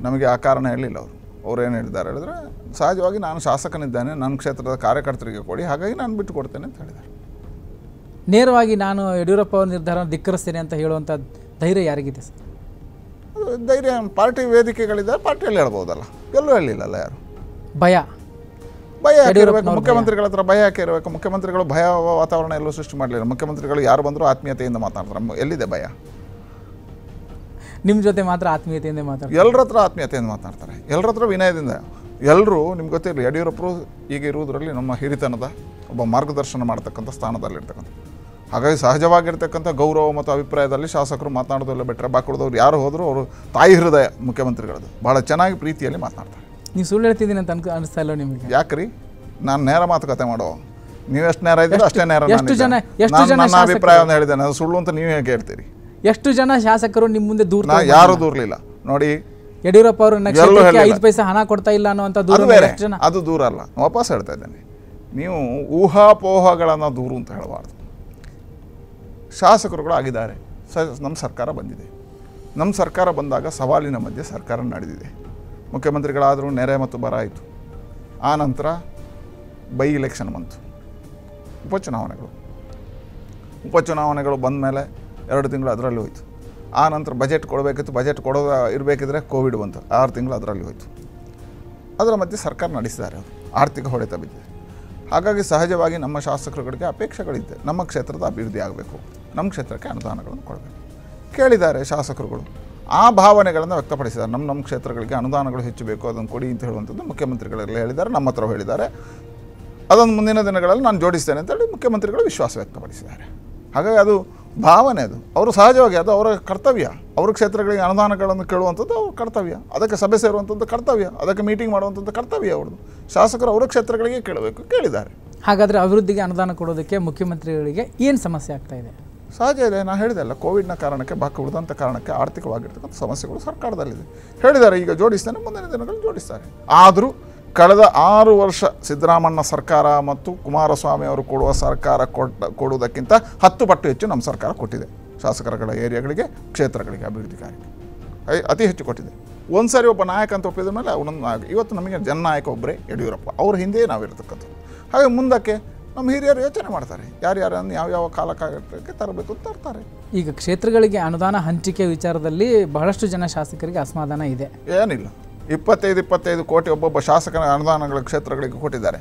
ನಮಗೆ ಆ ಕಾರಣ ಹೇಳಿಲ್ಲ ಅವರು. ಅವ್ರು ಏನು ಹೇಳಿದ್ದಾರೆ ಹೇಳಿದ್ರೆ ಸಹಜವಾಗಿ ನಾನು ಶಾಸಕನಿದ್ದೇನೆ ನನ್ನ ಕ್ಷೇತ್ರದ ಕಾರ್ಯಕರ್ತರಿಗೆ ಕೊಡಿ ಹಾಗಾಗಿ ನಾನು ಬಿಟ್ಟು ಕೊಡ್ತೇನೆ ಅಂತ ಹೇಳಿದ್ದಾರೆ. ನೇರವಾಗಿ ನಾನು ಯಡಿಯೂರಪ್ಪ ಅವರ ನಿರ್ಧಾರ ಧಿಕ್ಕರಿಸ್ತೇನೆ ಅಂತ ಹೇಳುವಂಥ ಧೈರ್ಯ ಯಾರಿಗಿದೆ ಸರ್? ಧೈರ್ಯ ಪಾರ್ಟಿ ವೇದಿಕೆಗಳಿದ್ದಾರೆ ಪಾರ್ಟಿಯಲ್ಲಿ ಹೇಳ್ಬೋದಲ್ಲ. ಎಲ್ಲೂ ಹೇಳಿಲ್ಲಲ್ಲ ಯಾರು? ಭಯ. ಭಯ ಯಾಕೆ ಇರಬೇಕು? ಮುಖ್ಯಮಂತ್ರಿಗಳ ಹತ್ರ ಭಯ ಯಾಕೆ ಇರಬೇಕು? ಮುಖ್ಯಮಂತ್ರಿಗಳು ಭಯ ವಾತಾವರಣ ಎಲ್ಲೂ ಸೃಷ್ಟಿ ಮಾಡಲಿಲ್ಲ. ಮುಖ್ಯಮಂತ್ರಿಗಳು ಯಾರು ಬಂದರೂ ಆತ್ಮೀಯತೆಯಿಂದ ಮಾತಾಡ್ತಾರೆ. ಎಲ್ಲಿದೆ ಭಯ? ನಿಮ್ಮ ಜೊತೆ ಮಾತ್ರ ಆತ್ಮೀಯತೆಯಿಂದ ಮಾತಾಡ್ತಾರೆ. ಎಲ್ಲರ ಹತ್ರ ಆತ್ಮೀಯತೆಯಿಂದ ಮಾತಾಡ್ತಾರೆ. ಎಲ್ಲರ ಹತ್ರ ವಿನಯದಿಂದ. ಎಲ್ಲರೂ ನಿಮ್ಗೆ ಗೊತ್ತಿರಲಿ ಯಡಿಯೂರಪ್ಪರು ಈಗ ಇರುವುದರಲ್ಲಿ ನಮ್ಮ ಹಿರಿತನದ ಒಬ್ಬ ಮಾರ್ಗದರ್ಶನ ಮಾಡ್ತಕ್ಕಂಥ ಸ್ಥಾನದಲ್ಲಿರ್ತಕ್ಕಂಥ ಹಾಗಾಗಿ ಸಹಜವಾಗಿರ್ತಕ್ಕಂಥ ಗೌರವ ಮತ್ತು ಅಭಿಪ್ರಾಯದಲ್ಲಿ ಶಾಸಕರು ಮಾತನಾಡೋದಿಲ್ಲ ಬಿಟ್ಟರೆ ಬಾಕುಡ್ದವ್ರು ಯಾರು ಹೋದರೂ ಅವರು ತಾಯಿ ಹೃದಯ ಮುಖ್ಯಮಂತ್ರಿಗಳದ್ದು ಭಾಳ ಚೆನ್ನಾಗಿ ಪ್ರೀತಿಯಲ್ಲಿ ಮಾತನಾಡ್ತಾರೆ. ನೀವು ಸುಳ್ಳು ಹೇಳ್ತಿದ್ದೀನಿ ಅಂತ ಅನ್ಕ ಅನಿಸ್ತಾ ಇಲ್ಲ ನಿಮಗೆ? ಯಾಕ್ರಿ? ನಾನು ನೇರ ಮಾತುಕತೆ ಮಾಡೋ? ನೀವು ಎಷ್ಟು ನೇರ ಇದ್ದೀರೋ ಅಷ್ಟೇ ನೇರ ಎಷ್ಟು ಜನ- ಎಷ್ಟು ಜನ ನನ್ನ ಅಭಿಪ್ರಾಯವನ್ನು ಹೇಳಿದ್ದೇನೆ. ಅದು ಸುಳ್ಳು ಅಂತ ನೀವು ಹೇಗೆ ಹೇಳ್ತೀರಿ? ಎಷ್ಟು ಜನ ಶಾಸಕರು ನಿಮ್ಮ ಮುಂದೆ ದೂರ ಯಾರು ದೂರಲಿಲ್ಲ. ನೋಡಿ ಯಡಿಯೂರಪ್ಪ ಅವರು. ಐದು ಪೈಸೆ ಹಣ ಕೊಡ್ತಾ ಇಲ್ಲ ಅನ್ನೋ ದೂರ ಅದು ದೂರ ಅಲ್ಲ ವಾಪಸ್ ಹೇಳ್ತಾ ಇದ್ದೇನೆ. ನೀವು ಊಹಾಪೋಹಗಳನ್ನು ದೂರು ಅಂತ ಹೇಳಬಾರ್ದು. ಶಾಸಕರುಗಳು ಆಗಿದ್ದಾರೆ ಸ, ನಮ್ಮ ಸರ್ಕಾರ ಬಂದಿದೆ. ನಮ್ಮ ಸರ್ಕಾರ ಬಂದಾಗ ಸವಾಲಿನ ಮಧ್ಯೆ ಸರ್ಕಾರ ನಡೆದಿದೆ. ಮುಖ್ಯಮಂತ್ರಿಗಳಾದರೂ ನೆರೆ ಮತ್ತು ಬರ ಆಯಿತು. ಆ ಬೈ ಇಲೆಕ್ಷನ್ ಬಂತು. ಉಪಚುನಾವಣೆಗಳು. ಉಪಚುನಾವಣೆಗಳು ಬಂದ ಮೇಲೆ ಎರಡು ತಿಂಗಳು ಅದರಲ್ಲಿ ಹೋಯಿತು. ಆ ನಂತರ ಬಜೆಟ್ ಕೊಡಬೇಕಿತ್ತು. ಬಜೆಟ್ ಕೊಡೋ, ಇರಬೇಕಿದ್ರೆ ಕೋವಿಡ್ ಬಂತು. ಆರು ತಿಂಗಳು ಅದರಲ್ಲಿ ಹೋಯಿತು. ಅದರ ಮಧ್ಯೆ ಸರ್ಕಾರ ನಡೆಸಿದ್ದಾರೆ ಅವರು. ಆರ್ಥಿಕ ಹೊಡೆತ ಬಿದ್ದಿದೆ. ಹಾಗಾಗಿ ಸಹಜವಾಗಿ ನಮ್ಮ ಶಾಸಕರುಗಳಿಗೆ ಅಪೇಕ್ಷೆಗಳಿದೆ. ನಮ್ಮ ಕ್ಷೇತ್ರದ ಅಭಿವೃದ್ಧಿ ಆಗಬೇಕು. ನಮ್ಮ ಕ್ಷೇತ್ರಕ್ಕೆ ಅನುದಾನಗಳನ್ನು ಕೊಡಬೇಕು. ಕೇಳಿದ್ದಾರೆ ಶಾಸಕರುಗಳು. ಆ ಭಾವನೆಗಳನ್ನು ವ್ಯಕ್ತಪಡಿಸಿದ್ದಾರೆ. ನಮ್ಮ ನಮ್ಮ ಕ್ಷೇತ್ರಗಳಿಗೆ ಅನುದಾನಗಳು ಹೆಚ್ಚು ಬೇಕು, ಅದನ್ನು ಕೊಡಿ ಅಂತ ಹೇಳುವಂಥದ್ದು ಮುಖ್ಯಮಂತ್ರಿಗಳೆಲ್ಲ ಹೇಳಿದ್ದಾರೆ. ನಮ್ಮ ಹತ್ರ ಹೇಳಿದ್ದಾರೆ. ಅದನ್ನು ಮುಂದಿನ ದಿನಗಳಲ್ಲಿ ನಾನು ಜೋಡಿಸ್ತೇನೆ ಅಂತೇಳಿ ಮುಖ್ಯಮಂತ್ರಿಗಳು ವಿಶ್ವಾಸ ವ್ಯಕ್ತಪಡಿಸಿದ್ದಾರೆ. ಹಾಗಾಗಿ ಅದು ಭಾವನೆ ಅದು. ಅವರು ಸಹಜವಾಗಿ ಅದು ಅವರ ಕರ್ತವ್ಯ. ಅವ್ರ ಕ್ಷೇತ್ರಗಳಿಗೆ ಅನುದಾನಗಳನ್ನು ಕೇಳುವಂಥದ್ದು ಅವ್ರ ಕರ್ತವ್ಯ. ಅದಕ್ಕೆ ಸಭೆ ಸೇರುವಂಥದ್ದು ಕರ್ತವ್ಯ. ಅದಕ್ಕೆ ಮೀಟಿಂಗ್ ಮಾಡುವಂಥದ್ದು ಕರ್ತವ್ಯ ಅವ್ರದ್ದು. ಶಾಸಕರು ಅವರ ಕ್ಷೇತ್ರಗಳಿಗೆ ಕೇಳಬೇಕು ಕೇಳಿದ್ದಾರೆ. ಹಾಗಾದರೆ ಅಭಿವೃದ್ಧಿಗೆ ಅನುದಾನ ಕೊಡೋದಕ್ಕೆ ಮುಖ್ಯಮಂತ್ರಿಗಳಿಗೆ ಏನು ಸಮಸ್ಯೆ ಆಗ್ತಾ ಇದೆ? ಸಹಜ ಇದೆ ನಾನು ಹೇಳಿದೆ ಅಲ್ಲ ಕೋವಿಡ್ನ ಕಾರಣಕ್ಕೆ ಬಾಕಿ ಉಳಿದಂಥ ಕಾರಣಕ್ಕೆ ಆರ್ಥಿಕವಾಗಿರ್ತಕ್ಕಂಥ ಸಮಸ್ಯೆಗಳು ಸರ್ಕಾರದಲ್ಲಿದೆ. ಹೇಳಿದ್ದಾರೆ ಈಗ ಜೋಡಿಸ್ತಾನೆ ಮುಂದಿನ ದಿನಗಳಲ್ಲಿ ಜೋಡಿಸ್ತಾರೆ. ಆದರೂ ಕಳೆದ ಆರು ವರ್ಷ ಸಿದ್ದರಾಮಣ್ಣ ಸರ್ಕಾರ ಮತ್ತು ಕುಮಾರಸ್ವಾಮಿ ಅವರು ಕೊಡುವ ಸರ್ಕಾರ ಕೊಟ್ಟ ಕೊಡುವುದಕ್ಕಿಂತ ಹತ್ತು ಪಟ್ಟು ಹೆಚ್ಚು ನಮ್ಮ ಸರ್ಕಾರ ಕೊಟ್ಟಿದೆ. ಶಾಸಕರುಗಳ ಏರಿಯಾಗಳಿಗೆ ಕ್ಷೇತ್ರಗಳಿಗೆ ಅಭಿವೃದ್ಧಿ ಕಾರ್ಯಕ್ಕೆ. ಅತಿ ಹೆಚ್ಚು ಕೊಟ್ಟಿದೆ. ಒಂದು ಸಾರಿ ಒಬ್ಬ ನಾಯಕ ಅಂತ ಒಪ್ಪಿದ ಮೇಲೆ ಅವನೊಂದು ನಾಯಕ ಇವತ್ತು ನಮಗೆ ಜನನಾಯಕ ಒಬ್ಬರೇ ಯಡಿಯೂರಪ್ಪ. ಅವ್ರ ಹಿಂದೆ ನಾವಿರ್ತಕ್ಕಂಥದ್ದು. ಹಾಗೆ ಮುಂದಕ್ಕೆ ನಮ್ಮ ಹಿರಿಯರು ಯೋಚನೆ ಮಾಡ್ತಾರೆ. ಯಾರ್ಯಾರನ್ನು ಯಾವ್ಯಾವ ಕಾಲಕ್ಕೆ ತರಬೇಕು ಅಂತ ತರ್ತಾರೆ. ಈಗ ಕ್ಷೇತ್ರಗಳಿಗೆ ಅನುದಾನ ಹಂಚಿಕೆ ವಿಚಾರದಲ್ಲಿ ಬಹಳಷ್ಟು ಜನ ಶಾಸಕರಿಗೆ ಅಸಮಾಧಾನ ಇದೆ. ಏನಿಲ್ಲ. ಇಪ್ಪತ್ತೈದು ಇಪ್ಪತ್ತೈದು ಕೋಟಿ ಒಬ್ಬೊಬ್ಬ ಶಾಸಕನ ಅನುದಾನಗಳ ಕ್ಷೇತ್ರಗಳಿಗೆ ಕೊಟ್ಟಿದ್ದಾರೆ.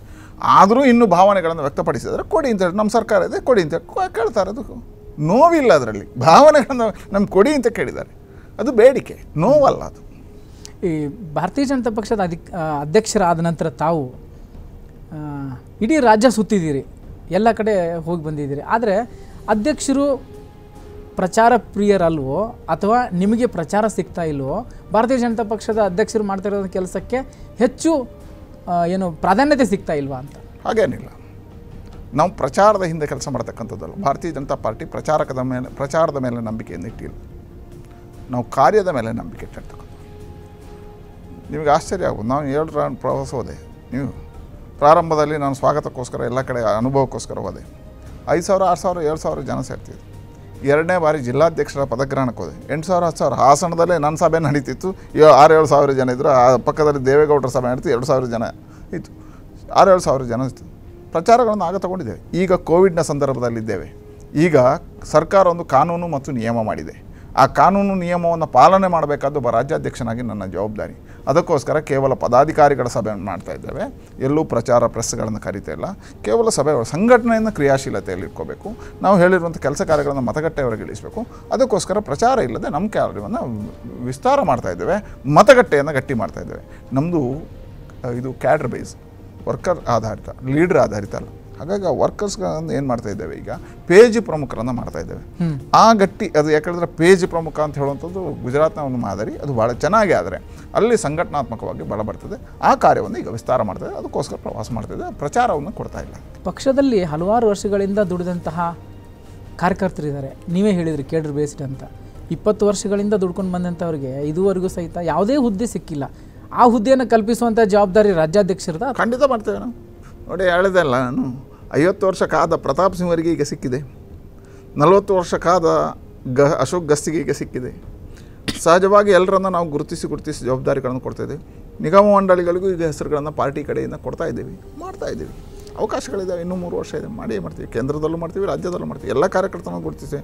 ಆದರೂ ಇನ್ನೂ ಭಾವನೆಗಳನ್ನು ವ್ಯಕ್ತಪಡಿಸಿದರೆ ಕೊಡಿ ಅಂತ ನಮ್ಮ ಸರ್ಕಾರ ಇದೆ, ಕೊಡಿ ಅಂತ ಕೇಳ್ತಾರೆ. ಅದು ನೋವಿಲ್ಲ ಅದರಲ್ಲಿ. ಭಾವನೆಗಳನ್ನು ನಮ್ಮ ಕೊಡಿ ಅಂತ ಕೇಳಿದ್ದಾರೆ. ಅದು ಬೇಡಿಕೆ, ನೋವಲ್ಲ ಅದು. ಈ ಭಾರತೀಯ ಜನತಾ ಪಕ್ಷದ ಅಧಿಕ್ ಅಧ್ಯಕ್ಷರಾದ ನಂತರ ತಾವು ಇಡೀ ರಾಜ್ಯ ಸುತ್ತಿದ್ದೀರಿ. ಎಲ್ಲ ಕಡೆ ಹೋಗಿ ಬಂದಿದ್ದೀರಿ. ಆದರೆ ಅಧ್ಯಕ್ಷರು ಪ್ರಚಾರ ಪ್ರಿಯರಲ್ವೋ ಅಥವಾ ನಿಮಗೆ ಪ್ರಚಾರ ಸಿಗ್ತಾ ಇಲ್ವೋ, ಭಾರತೀಯ ಜನತಾ ಪಕ್ಷದ ಅಧ್ಯಕ್ಷರು ಮಾಡ್ತಾ ಇರೋ ಕೆಲಸಕ್ಕೆ ಹೆಚ್ಚು ಏನು ಪ್ರಾಧಾನ್ಯತೆ ಸಿಗ್ತಾ ಇಲ್ವಾ ಅಂತ? ಹಾಗೇನಿಲ್ಲ. ನಾವು ಪ್ರಚಾರದ ಹಿಂದೆ ಕೆಲಸ ಮಾಡ್ತಕ್ಕಂಥದ್ದಲ್ಲ. ಭಾರತೀಯ ಜನತಾ ಪಾರ್ಟಿ ಪ್ರಚಾರಕದ ಮೇಲೆ, ಪ್ರಚಾರದ ಮೇಲೆ ನಂಬಿಕೆಯನ್ನು ಇಟ್ಟಿಲ್ಲ. ನಾವು ಕಾರ್ಯದ ಮೇಲೆ ನಂಬಿಕೆ ಇಟ್ಟಿರ್ತಕ್ಕಂಥ ನಿಮಗೆ ಆಶ್ಚರ್ಯ ಆಗ್ಬೋದು. ನಾವು ಏಳು ರೌಂಡ್ ಪ್ರವಾಸ ಹೋದೆ. ನೀವು ಪ್ರಾರಂಭದಲ್ಲಿ ನಾನು ಸ್ವಾಗತಕ್ಕೋಸ್ಕರ ಎಲ್ಲ ಕಡೆ ಅನುಭವಕ್ಕೋಸ್ಕರ ಹೋದೆ. ಐದು ಸಾವಿರ, ಆರು ಸಾವಿರ, ಏಳು ಸಾವಿರ ಜನ ಸೇರ್ತಿದ್ರು. ಎರಡನೇ ಬಾರಿ ಜಿಲ್ಲಾಧ್ಯಕ್ಷರ ಪದಗ್ರಹಣಕ್ಕೆ ಹೋದೆ ಎಂಟು ಸಾವಿರ, ಹತ್ತು ಸಾವಿರ. ಹಾಸನದಲ್ಲೇ ನನ್ನ ಸಭೆ ನಡೀತಿತ್ತು. ಏ- ಆರು, ಏಳು ಸಾವಿರ ಜನ ಇದ್ದರು ಆ ಪಕ್ಕದಲ್ಲಿ ದೇವೇಗೌಡರ ಸಭೆ ನಡೀತು. ಎರಡು ಸಾವಿರ ಜನ ಇತ್ತು. ಆರು, ಏಳು ಸಾವಿರ ಜನ ಇತ್ತು. ಪ್ರಚಾರಗಳನ್ನು ಆಗ ತಗೊಂಡಿದ್ದೇವೆ. ಈಗ ಕೋವಿಡ್ನ ಸಂದರ್ಭದಲ್ಲಿದ್ದೇವೆ. ಈಗ ಸರ್ಕಾರ ಒಂದು ಕಾನೂನು ಮತ್ತು ನಿಯಮ ಮಾಡಿದೆ. ಆ ಕಾನೂನು ನಿಯಮವನ್ನು ಪಾಲನೆ ಮಾಡಬೇಕಾದ್ದು ಒಬ್ಬ ರಾಜ್ಯಾಧ್ಯಕ್ಷನಾಗಿ ನನ್ನ ಜವಾಬ್ದಾರಿ. ಅದಕ್ಕೋಸ್ಕರ ಕೇವಲ ಪದಾಧಿಕಾರಿಗಳ ಸಭೆ ಮಾಡ್ತಾ ಇದ್ದೇವೆ. ಎಲ್ಲೂ ಪ್ರಚಾರ ಪ್ರೆಸ್ಗಳನ್ನು ಕರೀತಾ ಇಲ್ಲ. ಕೇವಲ ಸಭೆ ಸಂಘಟನೆಯನ್ನು ಕ್ರಿಯಾಶೀಲತೆಯಲ್ಲಿ ಇಟ್ಕೋಬೇಕು. ನಾವು ಹೇಳಿರುವಂಥ ಕೆಲಸ ಕಾರ್ಯಗಳನ್ನು ಮತಗಟ್ಟೆಯವರೆಗೆ ಇಳಿಸಬೇಕು. ಅದಕ್ಕೋಸ್ಕರ ಪ್ರಚಾರ ಇಲ್ಲದೆ ನಮ್ಮ ಕಾರ್ಯವನ್ನು ವಿಸ್ತಾರ ಮಾಡ್ತಾ ಇದ್ದೇವೆ. ಮತಗಟ್ಟೆಯನ್ನು ಗಟ್ಟಿ ಮಾಡ್ತಾ ಇದ್ದೇವೆ. ನಮ್ಮದು ಇದು ಕ್ಯಾಡ್ರ್ ಬೇಸ್, ವರ್ಕರ್ ಆಧಾರಿತ, ಲೀಡರ್ ಆಧಾರಿತ ಅಲ್ಲ. ಹಾಗಾಗಿ ಆ ವರ್ಕರ್ಸ್ಗಳನ್ನು ಏನು ಮಾಡ್ತಾ ಇದ್ದೇವೆ ಈಗ? ಪೇಜ್ ಪ್ರಮುಖರನ್ನು ಮಾಡ್ತಾ ಇದ್ದೇವೆ. ಆ ಗಟ್ಟಿ ಅದು ಯಾಕಂದ್ರೆ ಪೇಜ್ ಪ್ರಮುಖ ಅಂತ ಹೇಳುವಂಥದ್ದು ಗುಜರಾತ್ನ ಒಂದು ಮಾದರಿ ಅದು ಭಾಳ ಚೆನ್ನಾಗಿ ಆದರೆ ಅಲ್ಲಿ ಸಂಘಟನಾತ್ಮಕವಾಗಿ ಬಲ ಬರ್ತದೆ. ಆ ಕಾರ್ಯವನ್ನು ಈಗ ವಿಸ್ತಾರ ಮಾಡ್ತದೆ ಅದಕ್ಕೋಸ್ಕರ ಪ್ರವಾಸ ಮಾಡ್ತಾ ಇದೆ. ಪ್ರಚಾರವನ್ನು ಕೊಡ್ತಾ ಇಲ್ಲ. ಪಕ್ಷದಲ್ಲಿ ಹಲವಾರು ವರ್ಷಗಳಿಂದ ದುಡಿದಂತಹ ಕಾರ್ಯಕರ್ತರಿದ್ದಾರೆ. ನೀವೇ ಹೇಳಿದ್ರಿ ಕೇಡ್ರ್ ಬೇಸ್ಡ್ ಅಂತ. ಇಪ್ಪತ್ತು ವರ್ಷಗಳಿಂದ ದುಡ್ಕೊಂಡು ಬಂದಂಥವ್ರಿಗೆ ಇದುವರೆಗೂ ಸಹಿತ ಯಾವುದೇ ಹುದ್ದೆ ಸಿಕ್ಕಿಲ್ಲ. ಆ ಹುದ್ದೆಯನ್ನು ಕಲ್ಪಿಸುವಂಥ ಜವಾಬ್ದಾರಿ ರಾಜ್ಯಾಧ್ಯಕ್ಷರದ ಖಂಡಿತ ಮಾಡ್ತೇವೆ ನೋಡಿ ನೋಡಿ ಹೇಳಿದೆಲ್ಲ ನಾನು. ಐವತ್ತು ವರ್ಷ ಕಾದ ಪ್ರತಾಪ್ ಸಿಂಹರಿಗೆ ಈಗ ಸಿಕ್ಕಿದೆ. ನಲವತ್ತು ವರ್ಷ ಕಾದ ಗ ಅಶೋಕ್ ಗಸ್ತಿಗೆ ಈಗ ಸಿಕ್ಕಿದೆ. ಸಹಜವಾಗಿ ಎಲ್ಲರನ್ನ ನಾವು ಗುರುತಿಸಿ ಗುರುತಿಸಿ ಜವಾಬ್ದಾರಿಗಳನ್ನು ಕೊಡ್ತಾ ಇದ್ದೇವೆ. ನಿಗಮ ಮಂಡಳಿಗಳಿಗೂ ಈಗ ಹೆಸರುಗಳನ್ನು ಪಾರ್ಟಿ ಕಡೆಯಿಂದ ಕೊಡ್ತಾ ಇದ್ದೀವಿ. ಮಾಡ್ತಾ ಇದ್ದೀವಿ. ಅವಕಾಶಗಳಿದ್ದಾವೆ ಇನ್ನೂ ಮೂರು ವರ್ಷ ಇದೆ. ಮಾಡಿಯೇ ಮಾಡ್ತೀವಿ. ಕೇಂದ್ರದಲ್ಲೂ ಮಾಡ್ತೀವಿ, ರಾಜ್ಯದಲ್ಲೂ ಮಾಡ್ತೀವಿ. ಎಲ್ಲ ಕಾರ್ಯಕರ್ತರನ್ನು ಗುರುತಿಸಿ.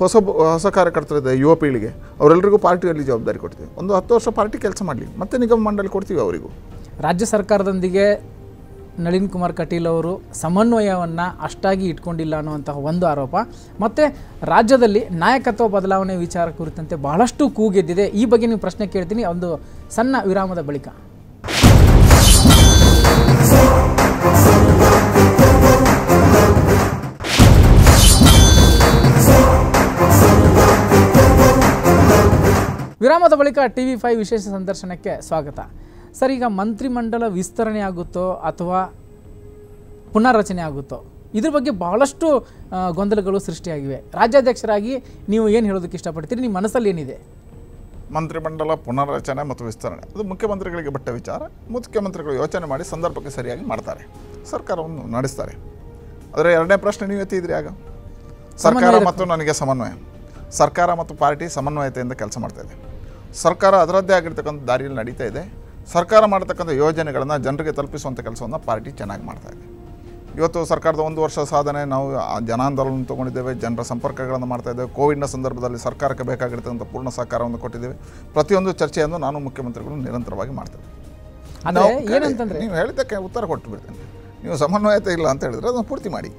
ಹೊಸ ಹೊಸ ಕಾರ್ಯಕರ್ತರಿದೆ ಯುವ ಪೀಳಿಗೆ. ಅವರೆಲ್ಲರಿಗೂ ಪಾರ್ಟಿಯಲ್ಲಿ ಜವಾಬ್ದಾರಿ ಕೊಡ್ತೀವಿ. ಒಂದು ಹತ್ತು ವರ್ಷ ಪಾರ್ಟಿ ಕೆಲಸ ಮಾಡಲಿ. ಮತ್ತೆ ನಿಗಮ ಮಂಡಳಿ ಕೊಡ್ತೀವಿ ಅವರಿಗೂ. ರಾಜ್ಯ ಸರ್ಕಾರದೊಂದಿಗೆ ನಳಿನ್ ಕುಮಾರ್ ಕಟೀಲ್ ಅವರು ಸಮನ್ವಯವನ್ನು ಅಷ್ಟಾಗಿ ಇಟ್ಕೊಂಡಿಲ್ಲ ಅನ್ನುವಂತಹ ಒಂದು ಆರೋಪ. ಮತ್ತು ರಾಜ್ಯದಲ್ಲಿ ನಾಯಕತ್ವ ಬದಲಾವಣೆ ವಿಚಾರ ಕುರಿತಂತೆ ಬಹಳಷ್ಟು ಕೂಗೆದ್ದಿದೆ ಈ ಬಗ್ಗೆ ನೀವು ಪ್ರಶ್ನೆ ಕೇಳ್ತೀನಿ. ಒಂದು ಸಣ್ಣ ವಿರಾಮದ ಬಳಿಕ. ವಿರಾಮದ ಬಳಿಕ ಟಿ ವಿ ಫೈವ್ ವಿಶೇಷ ಸಂದರ್ಶನಕ್ಕೆ ಸ್ವಾಗತ. ಸರ್ ಈಗ ಮಂತ್ರಿಮಂಡಲ ವಿಸ್ತರಣೆ ಆಗುತ್ತೋ ಅಥವಾ ಪುನರ್ರಚನೆ ಆಗುತ್ತೋ ಇದ್ರ ಬಗ್ಗೆ ಬಹಳಷ್ಟು ಗೊಂದಲಗಳು ಸೃಷ್ಟಿಯಾಗಿವೆ. ರಾಜ್ಯಾಧ್ಯಕ್ಷರಾಗಿ ನೀವು ಏನು ಹೇಳೋದಕ್ಕೆ ಇಷ್ಟಪಡ್ತೀರಿ? ನಿಮ್ಮ ಮನಸ್ಸಲ್ಲಿ ಏನಿದೆ? ಮಂತ್ರಿಮಂಡಲ ಪುನರ್ರಚನೆ ಮತ್ತು ವಿಸ್ತರಣೆ. ಅದು ಮುಖ್ಯಮಂತ್ರಿಗಳಿಗೆ ಬಿಟ್ಟ ವಿಚಾರ ಮುಖ್ಯಮಂತ್ರಿಗಳು ಯೋಚನೆ ಮಾಡಿ ಸಂದರ್ಭಕ್ಕೆ ಸರಿಯಾಗಿ ಮಾಡ್ತಾರೆ. ಸರ್ಕಾರವನ್ನು ನಡೆಸ್ತಾರೆ. ಆದರೆ ಎರಡನೇ ಪ್ರಶ್ನೆ ನೀವು ಎತ್ತಿದ್ರಿ ಆಗ? ಸರ್ಕಾರ ಮತ್ತು ನನಗೆ ಸಮನ್ವಯ. ಸರ್ಕಾರ ಮತ್ತು ಪಾರ್ಟಿ ಸಮನ್ವಯತೆಯಿಂದ ಕೆಲಸ ಮಾಡ್ತಾ ಇದೆ. ಸರ್ಕಾರ ಅದರದ್ದೇ ಆಗಿರ್ತಕ್ಕಂಥ ದಾರಿಯಲ್ಲಿ ನಡೀತಾ ಇದೆ. ಸರ್ಕಾರ ಮಾಡತಕ್ಕಂಥ ಯೋಜನೆಗಳನ್ನು ಜನರಿಗೆ ತಲುಪಿಸುವಂಥ ಕೆಲಸವನ್ನು ಪಾರ್ಟಿ ಚೆನ್ನಾಗಿ ಮಾಡ್ತಾ ಇದೆ. ಇವತ್ತು ಸರ್ಕಾರದ ಒಂದು ವರ್ಷ ಸಾಧನೆ ನಾವು ಆ ಜನಾಂದೋಲನ ತೊಗೊಂಡಿದ್ದೇವೆ ಜನರ ಸಂಪರ್ಕಗಳನ್ನು ಮಾಡ್ತಾ ಇದ್ದೇವೆ ಕೋವಿಡ್ನ ಸಂದರ್ಭದಲ್ಲಿ ಸರ್ಕಾರಕ್ಕೆ ಬೇಕಾಗಿರ್ತಕ್ಕಂಥ ಪೂರ್ಣ ಸಹಕಾರವನ್ನು ಕೊಟ್ಟಿದ್ದೇವೆ. ಪ್ರತಿಯೊಂದು ಚರ್ಚೆಯನ್ನು ನಾನು ಮುಖ್ಯಮಂತ್ರಿಗಳು ನಿರಂತರವಾಗಿ ಮಾಡ್ತೇವೆ. ನಾವು ಕೇಳಿ- ಏನಂತಂದ್ರೆ ನೀವು ಹೇಳಿದ್ದಕ್ಕೆ ಉತ್ತರ ಕೊಟ್ಟು ಬಿಡ್ತೇನೆ ನೀವು ಸಮನ್ವಯತೆ ಇಲ್ಲ ಅಂತ ಹೇಳಿದ್ರೆ ಅದನ್ನು ಪೂರ್ತಿ ಮಾಡಿ.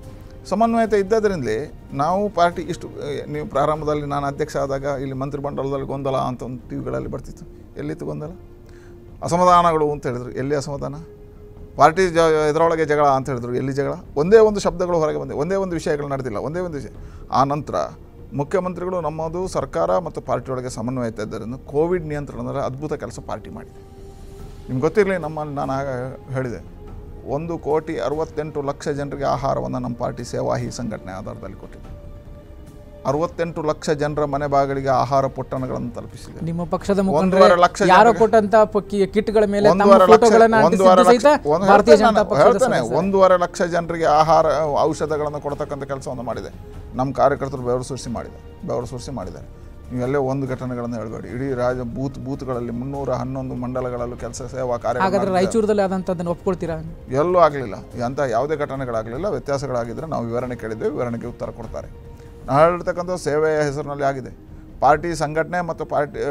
ಸಮನ್ವಯತೆ ಇದ್ದದರಿಂದಲೇ ನಾವು ಪಾರ್ಟಿ ಇಷ್ಟು ನೀವು ಪ್ರಾರಂಭದಲ್ಲಿ ನಾನು ಅಧ್ಯಕ್ಷ ಆದಾಗ ಇಲ್ಲಿ ಮಂತ್ರಿಮಂಡಲದಲ್ಲಿ ಗೊಂದಲ ಅಂತ ಒಂದು ಟಿ ವಿಗಳಲ್ಲಿ ಬರ್ತಿತ್ತು. ಎಲ್ಲಿತ್ತು ಗೊಂದಲ? ಅಸಮಾಧಾನಗಳು ಅಂತ ಹೇಳಿದ್ರು. ಎಲ್ಲಿ ಅಸಮಾಧಾನ? ಪಾರ್ಟಿ ಜ ಇದರೊಳಗೆ ಜಗಳ ಅಂತ ಹೇಳಿದ್ರು. ಎಲ್ಲಿ ಜಗಳ? ಒಂದೇ ಒಂದು ಶಬ್ದಗಳು ಹೊರಗೆ ಬಂದೆ ಒಂದೇ ಒಂದು ವಿಷಯಗಳು ನಡೆದಿಲ್ಲ. ಒಂದೇ ಒಂದು ವಿಷಯ. ಆ ನಂತರ ಮುಖ್ಯಮಂತ್ರಿಗಳು ನಮ್ಮದು ಸರ್ಕಾರ ಮತ್ತು ಪಾರ್ಟಿಯೊಳಗೆ ಸಮನ್ವಯ ಇದ್ದರಿಂದ ಕೋವಿಡ್ ನಿಯಂತ್ರಣದಲ್ಲಿ ಅದ್ಭುತ ಕೆಲಸ ಪಾರ್ಟಿ ಮಾಡಿದೆ. ನಿಮ್ಗೆ ಗೊತ್ತಿರಲಿ, ನಮ್ಮಲ್ಲಿ ನಾನು ಆಗ ಹೇಳಿದೆ. ಒಂದು ಕೋಟಿ ಅರವತ್ತೆಂಟು ಲಕ್ಷ ಜನರಿಗೆ ಆಹಾರವನ್ನು ನಮ್ಮ ಪಾರ್ಟಿ ಸೇವಾಹಿ ಸಂಘಟನೆ ಆಧಾರದಲ್ಲಿ ಕೊಟ್ಟಿದೆ. ಅರವತ್ತೆಂಟು ಲಕ್ಷ ಜನರ ಮನೆ ಬಾಗಿಲಿಗೆ ಆಹಾರ ಪೊಟ್ಟಣಗಳನ್ನು ತಲುಪಿಸಿದೆ. ನಿಮ್ಮ ಪಕ್ಷದ ಒಂದೂವರೆ ಲಕ್ಷ ಮುಖಂಡರು ಯಾರೋ ಕೊಟ್ಟಂತ ಪಕ್ಕಿ- ಕಿಟ್ಗಳ ಮೇಲೆ ಒಂದೂವರೆ ಲಕ್ಷ ಜನರಿಗೆ ಆಹಾರ ಔಷಧಗಳನ್ನು ಕೊಡ್ತಕ್ಕಂಥ ಕೆಲಸವನ್ನು ಮಾಡಿದೆ. ನಮ್ಮ ಕಾರ್ಯಕರ್ತರು ಬೆವರು ಸುರಿಸಿ ಮಾಡಿದೆ ಬೆವರು ಸುರಿಸಿ ಮಾಡಿದ್ದಾರೆ. ನೀವೆಲ್ಲೇ ಒಂದು ಘಟನೆಗಳನ್ನು ಹೇಳಬೇಡಿ. ಇಡೀ ರಾಜ ಬೂತ್ ಬೂತ್ಗಳಲ್ಲಿ ಮುನ್ನೂರ ಹನ್ನೊಂದು ಮಂಡಲಗಳಲ್ಲೂ ಕೆಲಸ ಸೇವಾ ಕಾರ್ಯ ರಾಯಚೂರದಲ್ಲಿ ಆದಂತದನ್ನು ಒಪ್ಕೊಳ್ತೀರಾ? ಎಲ್ಲೂ ಆಗಲಿಲ್ಲ. ಅಂತ ಯಾವುದೇ ಘಟನೆಗಳಾಗಲಿಲ್ಲ ವ್ಯತ್ಯಾಸಗಳಾಗಿದ್ದರೆ ನಾವು ವಿವರಣೆ ಕೇಳಿದ್ದೇವೆ ವಿವರಣೆಗೆ ಉತ್ತರ ಕೊಡ್ತಾರೆ. ನಾವು ಹೇಳ್ತಕ್ಕಂಥ ಸೇವೆಯ ಹೆಸರಿನಲ್ಲಿ ಆಗಿದೆ. ಪಾರ್ಟಿ ಸಂಘಟನೆ ಮತ್ತು ಪಾರ್ಟಿ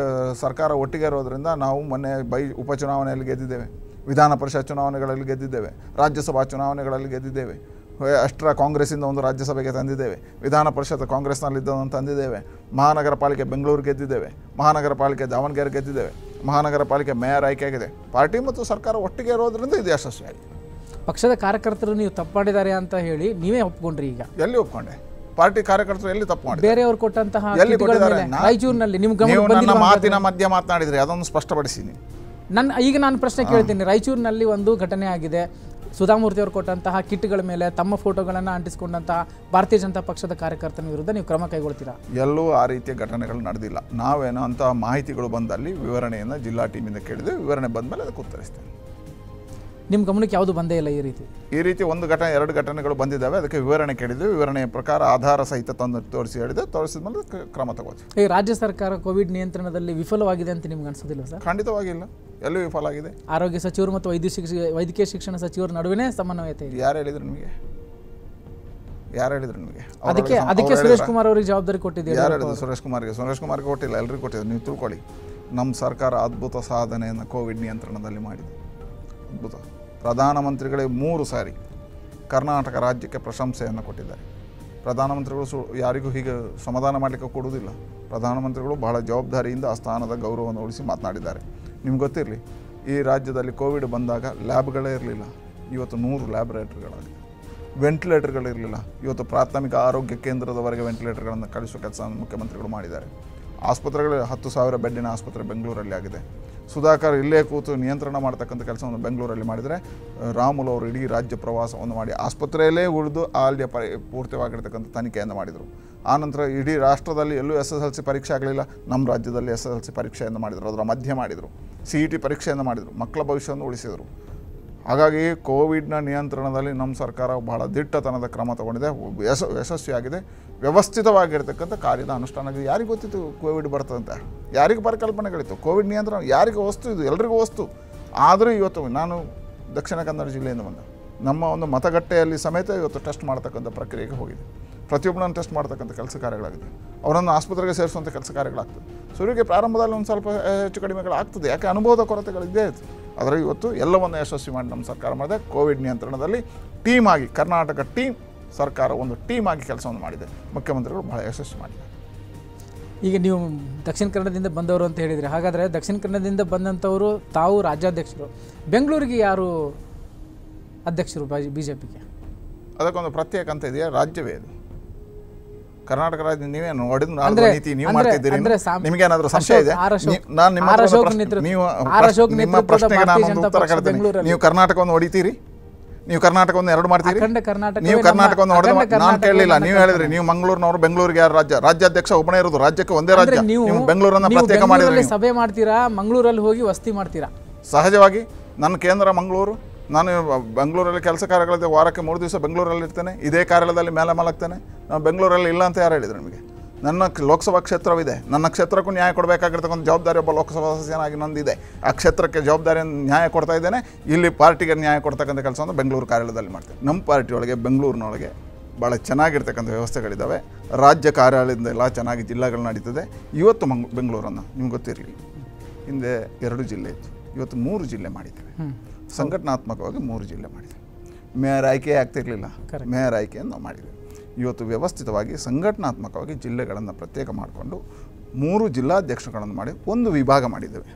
ಸರ್ಕಾರ ಒಟ್ಟಿಗೆ ಇರೋದರಿಂದ ನಾವು ಮೊನ್ನೆ ಬೈ ಉಪಚುನಾವಣೆಯಲ್ಲಿ ಗೆದ್ದಿದ್ದೇವೆ. ವಿಧಾನ ಪರಿಷತ್ ಚುನಾವಣೆಗಳಲ್ಲಿ ಗೆದ್ದಿದ್ದೇವೆ. ರಾಜ್ಯಸಭಾ ಚುನಾವಣೆಗಳಲ್ಲಿ ಗೆದ್ದಿದ್ದೇವೆ. ಅಷ್ಟರ ಕಾಂಗ್ರೆಸ್ಸಿಂದ ಒಂದು ರಾಜ್ಯಸಭೆಗೆ ತಂದಿದ್ದೇವೆ. ವಿಧಾನ ಪರಿಷತ್ ಕಾಂಗ್ರೆಸ್ನಲ್ಲಿದ್ದವನ್ನು ತಂದಿದ್ದೇವೆ. ಮಹಾನಗರ ಪಾಲಿಕೆ ಬೆಂಗಳೂರು ಗೆದ್ದಿದ್ದೇವೆ. ಮಹಾನಗರ ಪಾಲಿಕೆ ದಾವಣಗೆರೆ ಗೆದ್ದಿದ್ದೇವೆ. ಮಹಾನಗರ ಪಾಲಿಕೆ ಮೇಯರ್ ಆಯ್ಕೆಯಾಗಿದೆ. ಪಾರ್ಟಿ ಮತ್ತು ಸರ್ಕಾರ ಒಟ್ಟಿಗೆ ಇರೋದರಿಂದ ಇದು ಯಶಸ್ವಿಯಾಗಿದೆ. ಪಕ್ಷದ ಕಾರ್ಯಕರ್ತರು ನೀವು ತಪ್ಪಾಡಿದ್ದಾರೆ ಅಂತ ಹೇಳಿ ನೀವೇ ಒಪ್ಕೊಂಡ್ರಿ ಈಗ? ಎಲ್ಲಿ ಒಪ್ಕೊಂಡೆ? ಪಾರ್ಟಿ ಕಾರ್ಯಕರ್ತರು ಎಲ್ಲಿ ತಪ್ಪು ಮಾಡಿ ಬೇರೆಯವರು ಕೊಟ್ಟಂತಹ ಎಲ್ಲಿ ಕೊಟ್ಟಿದ್ದಾರೆ? ರಾಯಚೂರಿನಲ್ಲಿ ನಿಮ್ ಗಮನ ನೀವು ನನ್ನ ಮಾತಿನ ಮಧ್ಯ ಮಾತನಾಡಿದ್ರಿ ಅದನ್ನು ಸ್ಪಷ್ಟಪಡಿಸಿನಿ ನನ್ನ ಈಗ ನಾನು ಪ್ರಶ್ನೆ ಕೇಳ್ತೀನಿ. ರಾಯಚೂರಿನಲ್ಲಿ ಒಂದು ಘಟನೆ ಆಗಿದೆ. ಸುಧಾಮೂರ್ತಿ ಅವರು ಕೊಟ್ಟಂತಹ ಕಿಟ್ಗಳ ಮೇಲೆ ತಮ್ಮ ಫೋಟೋಗಳನ್ನು ಅಂಟಿಸಿಕೊಂಡಂತಹ ಭಾರತೀಯ ಜನತಾ ಪಕ್ಷದ ಕಾರ್ಯಕರ್ತನ ವಿರುದ್ಧ ನೀವು ಕ್ರಮ ಕೈಗೊಳ್ತೀರಾ? ಎಲ್ಲೂ ಆ ರೀತಿಯ ಘಟನೆಗಳು ನಡೆದಿಲ್ಲ. ನಾವೇನೋ ಅಂತಹ ಮಾಹಿತಿಗಳು ಬಂದಲ್ಲಿ ವಿವರಣೆಯನ್ನು ಜಿಲ್ಲಾ ಟೀಮಿಂದ ಕೇಳಿದೆ ವಿವರಣೆ ಬಂದ ಮೇಲೆ ಅದಕ್ಕೆ ಉತ್ತರಿಸ್ತೇನೆ. ನಿಮ್ಮ ಗಮನಕ್ಕೆ ಯಾವುದು ಬಂದೇ ಇಲ್ಲ ಈ ರೀತಿ? ಈ ರೀತಿ ಒಂದು ಘಟನೆ ಎರಡು ಘಟನೆಗಳು ಬಂದಿದ್ದಾವೆ. ಅದಕ್ಕೆ ವಿವರಣೆ ಕೇಳಿದ್ವಿ. ವಿವರಣೆಯ ಪ್ರಕಾರ ಆಧಾರ ಸಹಿತ ತಂದು ತೋರಿಸಿ ಹೇಳಿದೆ. ತೋರಿಸಿದ ಮೇಲೆ ಕ್ರಮ ತಗೋತೀವಿ. ಈ ರಾಜ್ಯ ಸರ್ಕಾರ ಕೋವಿಡ್ ನಿಯಂತ್ರಣದಲ್ಲಿ ವಿಫಲವಾಗಿದೆ ಅಂತ ನಿಮ್ಗೆ ಅನ್ಸೋದಿಲ್ಲ ಸರ್? ಖಂಡಿತವಾಗಿಲ್ಲ ಎಲ್ಲೂ ವಿಫಲ ಆಗಿದೆ. ಆರೋಗ್ಯ ಸಚಿವರು ಮತ್ತು ವೈದ್ಯ ಶಿಕ್ಷ ವೈದ್ಯಕೀಯ ಶಿಕ್ಷಣ ಸಚಿವರ ನಡುವೆ ಸಮನ್ವಯತೆ ಇದೆ. ಯಾರು ಹೇಳಿದ್ರು ನಿಮಗೆ? ಯಾರು ಹೇಳಿದ್ರು ನಿಮಗೆ? ಅದಕ್ಕೆ ಅದಕ್ಕೆ? ಸುರೇಶ್ ಕುಮಾರ್ ಅವರಿಗೆ ಜವಾಬ್ದಾರಿ ಕೊಟ್ಟಿದ್ದೀರಿ? ಯಾರು ಹೇಳಿದ್ರು? ಸುರೇಶ್ ಕುಮಾರ್ಗೆ. ಸುರೇಶ್ ಕುಮಾರ್ಗೆ ಕೊಟ್ಟಿಲ್ಲ. ಎಲ್ಲರಿಗೂ ಕೊಟ್ಟಿದ್ದು ನೀವು ತಿಳ್ಕೊಳ್ಳಿ. ನಮ್ಮ ಸರ್ಕಾರ ಅದ್ಭುತ ಸಾಧನೆಯನ್ನು ಕೋವಿಡ್ ನಿಯಂತ್ರಣದಲ್ಲಿ ಮಾಡಿದೆ. ಅದ್ಭುತ. ಪ್ರಧಾನಮಂತ್ರಿಗಳೇ ಮೂರು ಸಾರಿ ಕರ್ನಾಟಕ ರಾಜ್ಯಕ್ಕೆ ಪ್ರಶಂಸೆಯನ್ನು ಕೊಟ್ಟಿದ್ದಾರೆ. ಪ್ರಧಾನಮಂತ್ರಿಗಳು ಸು, ಯಾರಿಗೂ ಹೀಗೆ ಸಮಾಧಾನ ಮಾಡಲಿಕ್ಕೆ ಕೊಡುವುದಿಲ್ಲ. ಪ್ರಧಾನಮಂತ್ರಿಗಳು ಬಹಳ ಜವಾಬ್ದಾರಿಯಿಂದ ಆ ಸ್ಥಾನದ ಗೌರವವನ್ನು ಉಳಿಸಿ ಮಾತನಾಡಿದ್ದಾರೆ. ನಿಮ್ಗೆ ಗೊತ್ತಿರಲಿ, ಈ ರಾಜ್ಯದಲ್ಲಿ ಕೋವಿಡ್ ಬಂದಾಗ ಲ್ಯಾಬ್ಗಳೇ ಇರಲಿಲ್ಲ. ಇವತ್ತು ನೂರು ಲ್ಯಾಬ್ರೇಟ್ರಿಗಳಾಗಿದೆ. ವೆಂಟಿಲೇಟರ್ಗಳಿರಲಿಲ್ಲ. ಇವತ್ತು ಪ್ರಾಥಮಿಕ ಆರೋಗ್ಯ ಕೇಂದ್ರದವರೆಗೆ ವೆಂಟಿಲೇಟರ್ಗಳನ್ನು ಕಳಿಸುವ ಕೆಲಸವನ್ನು ಮುಖ್ಯಮಂತ್ರಿಗಳು ಮಾಡಿದ್ದಾರೆ. ಆಸ್ಪತ್ರೆಗಳು ಹತ್ತು ಸಾವಿರ ಬೆಡ್ಡಿನ ಆಸ್ಪತ್ರೆ ಬೆಂಗಳೂರಲ್ಲಿ ಆಗಿದೆ ಸುಧಾಕರ್ ಇಲ್ಲೇ ಕೂತು ನಿಯಂತ್ರಣ ಮಾಡ್ತಕ್ಕಂಥ ಕೆಲಸವನ್ನು ಬೆಂಗಳೂರಲ್ಲಿ ಮಾಡಿದರೆ ರಾಮುಲು ಅವರು ಇಡೀ ರಾಜ್ಯ ಪ್ರವಾಸವನ್ನು ಮಾಡಿ ಆಸ್ಪತ್ರೆಯಲ್ಲೇ ಉಳಿದು ಅಲ್ಲಿಯ ಪರಿ, ಪೂರ್ತಿವಾಗಿರ್ತಕ್ಕಂಥ ತನಿಖೆಯನ್ನು ಮಾಡಿದರು. ಆನಂತರ ಇಡೀ ರಾಷ್ಟ್ರದಲ್ಲಿ ಎಲ್ಲೂ ಎಸ್ ಎಸ್ ಎಲ್ ಸಿ ಪರೀಕ್ಷೆ ಆಗಲಿಲ್ಲ, ನಮ್ಮ ರಾಜ್ಯದಲ್ಲಿ ಎಸ್ ಎಸ್ ಎಲ್ ಸಿ ಪರೀಕ್ಷೆಯನ್ನು ಮಾಡಿದರು. ಅದರ ಮಧ್ಯೆ ಮಾಡಿದರು. ಸಿ ಇ ಟಿ ಪರೀಕ್ಷೆಯನ್ನು ಮಾಡಿದರು. ಮಕ್ಕಳ ಭವಿಷ್ಯವನ್ನು ಉಳಿಸಿದರು. ಹಾಗಾಗಿ ಕೋವಿಡ್ನ ನಿಯಂತ್ರಣದಲ್ಲಿ ನಮ್ಮ ಸರ್ಕಾರ ಬಹಳ ದಿಟ್ಟತನದ ಕ್ರಮ ತಗೊಂಡಿದೆ. ಯಶ, ಯಶಸ್ವಿಯಾಗಿದೆ. ವ್ಯವಸ್ಥಿತವಾಗಿರ್ತಕ್ಕಂಥ ಕಾರ್ಯದ ಅನುಷ್ಠಾನ ಆಗಿದೆ. ಯಾರಿಗೆ ಗೊತ್ತಿತ್ತು ಕೋವಿಡ್ ಬರ್ತದಂತೆ? ಯಾರಿಗೆ ಪರಿಕಲ್ಪನೆಗಳಿತ್ತು? ಕೋವಿಡ್ ನಿಯಂತ್ರಣ, ಯಾರಿಗೆ ವಸ್ತು ಇದು? ಎಲ್ರಿಗೂ ವಸ್ತು. ಆದರೂ ಇವತ್ತು ನಾನು ದಕ್ಷಿಣ ಕನ್ನಡ ಜಿಲ್ಲೆಯಿಂದ ಬಂದೆ. ನಮ್ಮ ಒಂದು ಮತಗಟ್ಟೆಯಲ್ಲಿ ಸಮೇತ ಇವತ್ತು ಟೆಸ್ಟ್ ಮಾಡ್ತಕ್ಕಂಥ ಪ್ರಕ್ರಿಯೆಗೆ ಹೋಗಿದೆ. ಪ್ರತಿಯೊಬ್ಬನನ್ನು ಟೆಸ್ಟ್ ಮಾಡ್ತಕ್ಕಂಥ ಕೆಲಸ ಕಾರ್ಯಗಳಾಗಿದೆ. ಅವರನ್ನು ಆಸ್ಪತ್ರೆಗೆ ಸೇರಿಸುವಂಥ ಕೆಲಸ ಕಾರ್ಯಗಳಾಗ್ತದೆ. ಶುರುವಿಗೆ ಪ್ರಾರಂಭದಲ್ಲಿ ಒಂದು ಸ್ವಲ್ಪ ಹೆಚ್ಚು ಕಡಿಮೆಗಳಾಗ್ತದೆ. ಯಾಕೆ? ಅನುಭವದ ಕೊರತೆಗಳಿದ್ದೇ ಇತ್ತು ಆದರೆ ಇವತ್ತು ಎಲ್ಲವನ್ನು ಯಶಸ್ವಿ ಮಾಡಿ ನಮ್ಮ ಸರ್ಕಾರ ಮಾಡಿದೆ. ಕೋವಿಡ್ ನಿಯಂತ್ರಣದಲ್ಲಿ ಟೀಮ್ ಆಗಿ ಕರ್ನಾಟಕ ಟೀಮ್ ಸರ್ಕಾರ ಒಂದು ಟೀಮ್ ಆಗಿ ಕೆಲಸವನ್ನು ಮಾಡಿದೆ. ಮುಖ್ಯಮಂತ್ರಿಗಳು ಬಹಳ ಯಶಸ್ವಿ ಮಾಡಿದ್ದಾರೆ. ಈಗ ನೀವು ದಕ್ಷಿಣ ಕನ್ನಡದಿಂದ ಬಂದವರು ಅಂತ ಹೇಳಿದರೆ ಹಾಗಾದರೆ ದಕ್ಷಿಣ ಕನ್ನಡದಿಂದ ಬಂದಂಥವರು ತಾವು ರಾಜ್ಯಾಧ್ಯಕ್ಷರು. ಬೆಂಗಳೂರಿಗೆ ಯಾರು ಅಧ್ಯಕ್ಷರು ಬಿ ಜೆ ಪಿಗೆ ಅದಕ್ಕೊಂದು ಪ್ರತ್ಯೇಕ ಅಂತ ಇದೆಯಾ? ರಾಜ್ಯವೇ ಇದು ಕರ್ನಾಟಕ ರಾಜ್ಯ ನೀವೇನು ಒಡೆದು ನೀತಿ ನೀವು ಮಾಡ್ತಿದ್ದೀರಿ ಅಂದ್ರೆ ಸಾಮ್- ಸಂಶಯ ಇದೆ ನಾನು ನಿಮ್ಮ ನೀವು ನಿಮ್ಮ ಪ್ರಶ್ನೆಗೆ ನಾನು ಉತ್ತರ ಕೇಳ್ತೀನಿ ನೀವು ಕರ್ನಾಟಕವನ್ನು ಹೊಡಿತೀರಿ? ನೀವು ಕರ್ನಾಟಕವನ್ನು ಎರಡು ಮಾಡ್ತೀರಿ? ನೀವು ಕರ್ನಾಟಕವನ್ನು ಹೊಡೆದು ನಾನು ಕೇಳಲಿಲ್ಲ. ನೀವು ಹೇಳಿದ್ರಿ ನೀವು ಮಂಗಳೂರಿನವರು ಬೆಂಗಳೂರಿಗೆ ಯಾರು ರಾಜ್ಯ? ರಾಜ್ಯಾಧ್ಯಕ್ಷ ಒಬ್ಬನೇ ಇರೋದು ರಾಜ್ಯಕ್ಕೆ ಒಂದೇ ರಾಜ್ಯ. ನೀವು ನೀವು ಬೆಂಗಳೂರನ್ನ ಪ್ರತ್ಯೇಕ ಮಾಡಿದ್ರೆ ಸಭೆ ಮಾಡ್ತೀರಾ ಮಂಗಳೂರಲ್ಲಿ ಹೋಗಿ ವಸ್ತಿ ಮಾಡ್ತೀರಾ? ಸಹಜವಾಗಿ ನನ್ನ ಕೇಂದ್ರ ಮಂಗಳೂರು ನಾನು ಬೆಂಗಳೂರಲ್ಲಿ ಕೆಲಸ ಕಾರ್ಯಗಳಿದೆ, ವಾರಕ್ಕೆ ಮೂರು ದಿವಸ ಬೆಂಗಳೂರಲ್ಲಿ ಇರ್ತೇನೆ, ಇದೇ ಕಾರ್ಯಾಲಯದಲ್ಲಿ ಮೇಲೆ ಮಾಲಾಗ್ತೇನೆ ನಾನು ಬೆಂಗಳೂರಲ್ಲಿ ಇಲ್ಲ ಅಂತ ಯಾರು ಹೇಳಿದ್ರು ನಿಮಗೆ? ನನ್ನ ಲೋಕಸಭಾ ಕ್ಷೇತ್ರವಿದೆ. ನನ್ನ ಕ್ಷೇತ್ರಕ್ಕೂ ನ್ಯಾಯ ಕೊಡಬೇಕಾಗಿರ್ತಕ್ಕಂಥ ಜವಾಬ್ದಾರಿ ಒಬ್ಬ ಲೋಕಸಭಾ ಸದಸ್ಯನಾಗಿ ನಂದಿದೆ. ಆ ಕ್ಷೇತ್ರಕ್ಕೆ ಜವಾಬ್ದಾರಿಯನ್ನು ನ್ಯಾಯ ಕೊಡ್ತಾ ಇದ್ದೇನೆ. ಇಲ್ಲಿ ಪಾರ್ಟಿಗೆ ನ್ಯಾಯ ಕೊಡ್ತಕ್ಕಂಥ ಕೆಲಸವನ್ನು ಬೆಂಗಳೂರು ಕಾರ್ಯಾಲಯದಲ್ಲಿ ಮಾಡ್ತೇನೆ. ನಮ್ಮ ಪಾರ್ಟಿಯೊಳಗೆ, ಬೆಂಗಳೂರಿನೊಳಗೆ ಭಾಳ ಚೆನ್ನಾಗಿರ್ತಕ್ಕಂಥ ವ್ಯವಸ್ಥೆಗಳಿದ್ದಾವೆ ರಾಜ್ಯ ಕಾರ್ಯಾಲಯದಿಂದ ಎಲ್ಲ ಚೆನ್ನಾಗಿ ಜಿಲ್ಲೆಗಳು ನಡೀತದೆ. ಇವತ್ತು ಮಂಗ್, ಬೆಂಗಳೂರನ್ನು, ನಿಮ್ಗೆ ಗೊತ್ತಿರಲಿ, ಹಿಂದೆ ಎರಡು ಜಿಲ್ಲೆ ಇತ್ತು. ಇವತ್ತು ಮೂರು ಜಿಲ್ಲೆ ಮಾಡಿದ್ದೇವೆ. ಸಂಘಟನಾತ್ಮಕವಾಗಿ ಮೂರು ಜಿಲ್ಲೆ ಮಾಡಿದೆ. ಮೇಯರ್ ಆಯ್ಕೆ ಆಗ್ತಿರಲಿಲ್ಲ. ಮೇಯರ್ ಆಯ್ಕೆಯನ್ನು ನಾವು ಮಾಡಿದ್ವಿ. ಇವತ್ತು ವ್ಯವಸ್ಥಿತವಾಗಿ ಸಂಘಟನಾತ್ಮಕವಾಗಿ ಜಿಲ್ಲೆಗಳನ್ನು ಪ್ರತ್ಯೇಕ ಮಾಡಿಕೊಂಡು ಮೂರು ಜಿಲ್ಲಾಧ್ಯಕ್ಷಗಳನ್ನು ಮಾಡಿ ಒಂದು ವಿಭಾಗ ಮಾಡಿದ್ದೇವೆ.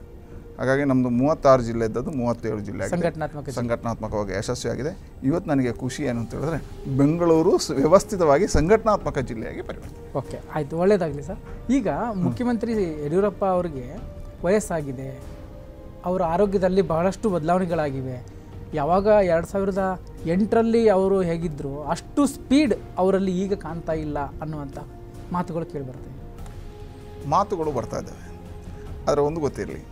ಹಾಗಾಗಿ ನಮ್ಮದು ಮೂವತ್ತಾರು ಜಿಲ್ಲೆ ಇದ್ದದ್ದು ಮೂವತ್ತೇಳು ಜಿಲ್ಲೆ. ಸಂಘಟನಾತ್ಮಕ ಸಂಘಟನಾತ್ಮಕವಾಗಿ ಯಶಸ್ವಿಯಾಗಿದೆ. ಇವತ್ತು ನನಗೆ ಖುಷಿ ಏನು ಅಂತ ಹೇಳಿದ್ರೆ ಬೆಂಗಳೂರು ವ್ಯವಸ್ಥಿತವಾಗಿ ಸಂಘಟನಾತ್ಮಕ ಜಿಲ್ಲೆಯಾಗಿ ಪರಿವರ್ತನೆ ಓಕೆ ಆಯಿತು ಒಳ್ಳೇದಾಗಲಿ ಸರ್. ಈಗ ಮುಖ್ಯಮಂತ್ರಿ ಯಡಿಯೂರಪ್ಪ ಅವರಿಗೆ ವಯಸ್ಸಾಗಿದೆ. ಅವರ ಆರೋಗ್ಯದಲ್ಲಿ ಬಹಳಷ್ಟು ಬದಲಾವಣೆಗಳಾಗಿವೆ. ಯಾವಾಗ ಎರಡು ಸಾವಿರದ ಎಂಟರಲ್ಲಿ ಅವರು ಹೇಗಿದ್ದರು ಅಷ್ಟು ಸ್ಪೀಡ್ ಅವರಲ್ಲಿ ಈಗ ಕಾಣ್ತಾ ಇಲ್ಲ ಅನ್ನುವಂಥ ಮಾತುಗಳು ಕೇಳಿಬರ್ತವೆ ಮಾತುಗಳು ಬರ್ತಾ ಇದ್ದಾವೆ. ಆದರೆ ಒಂದು ಗೊತ್ತಿರಲಿ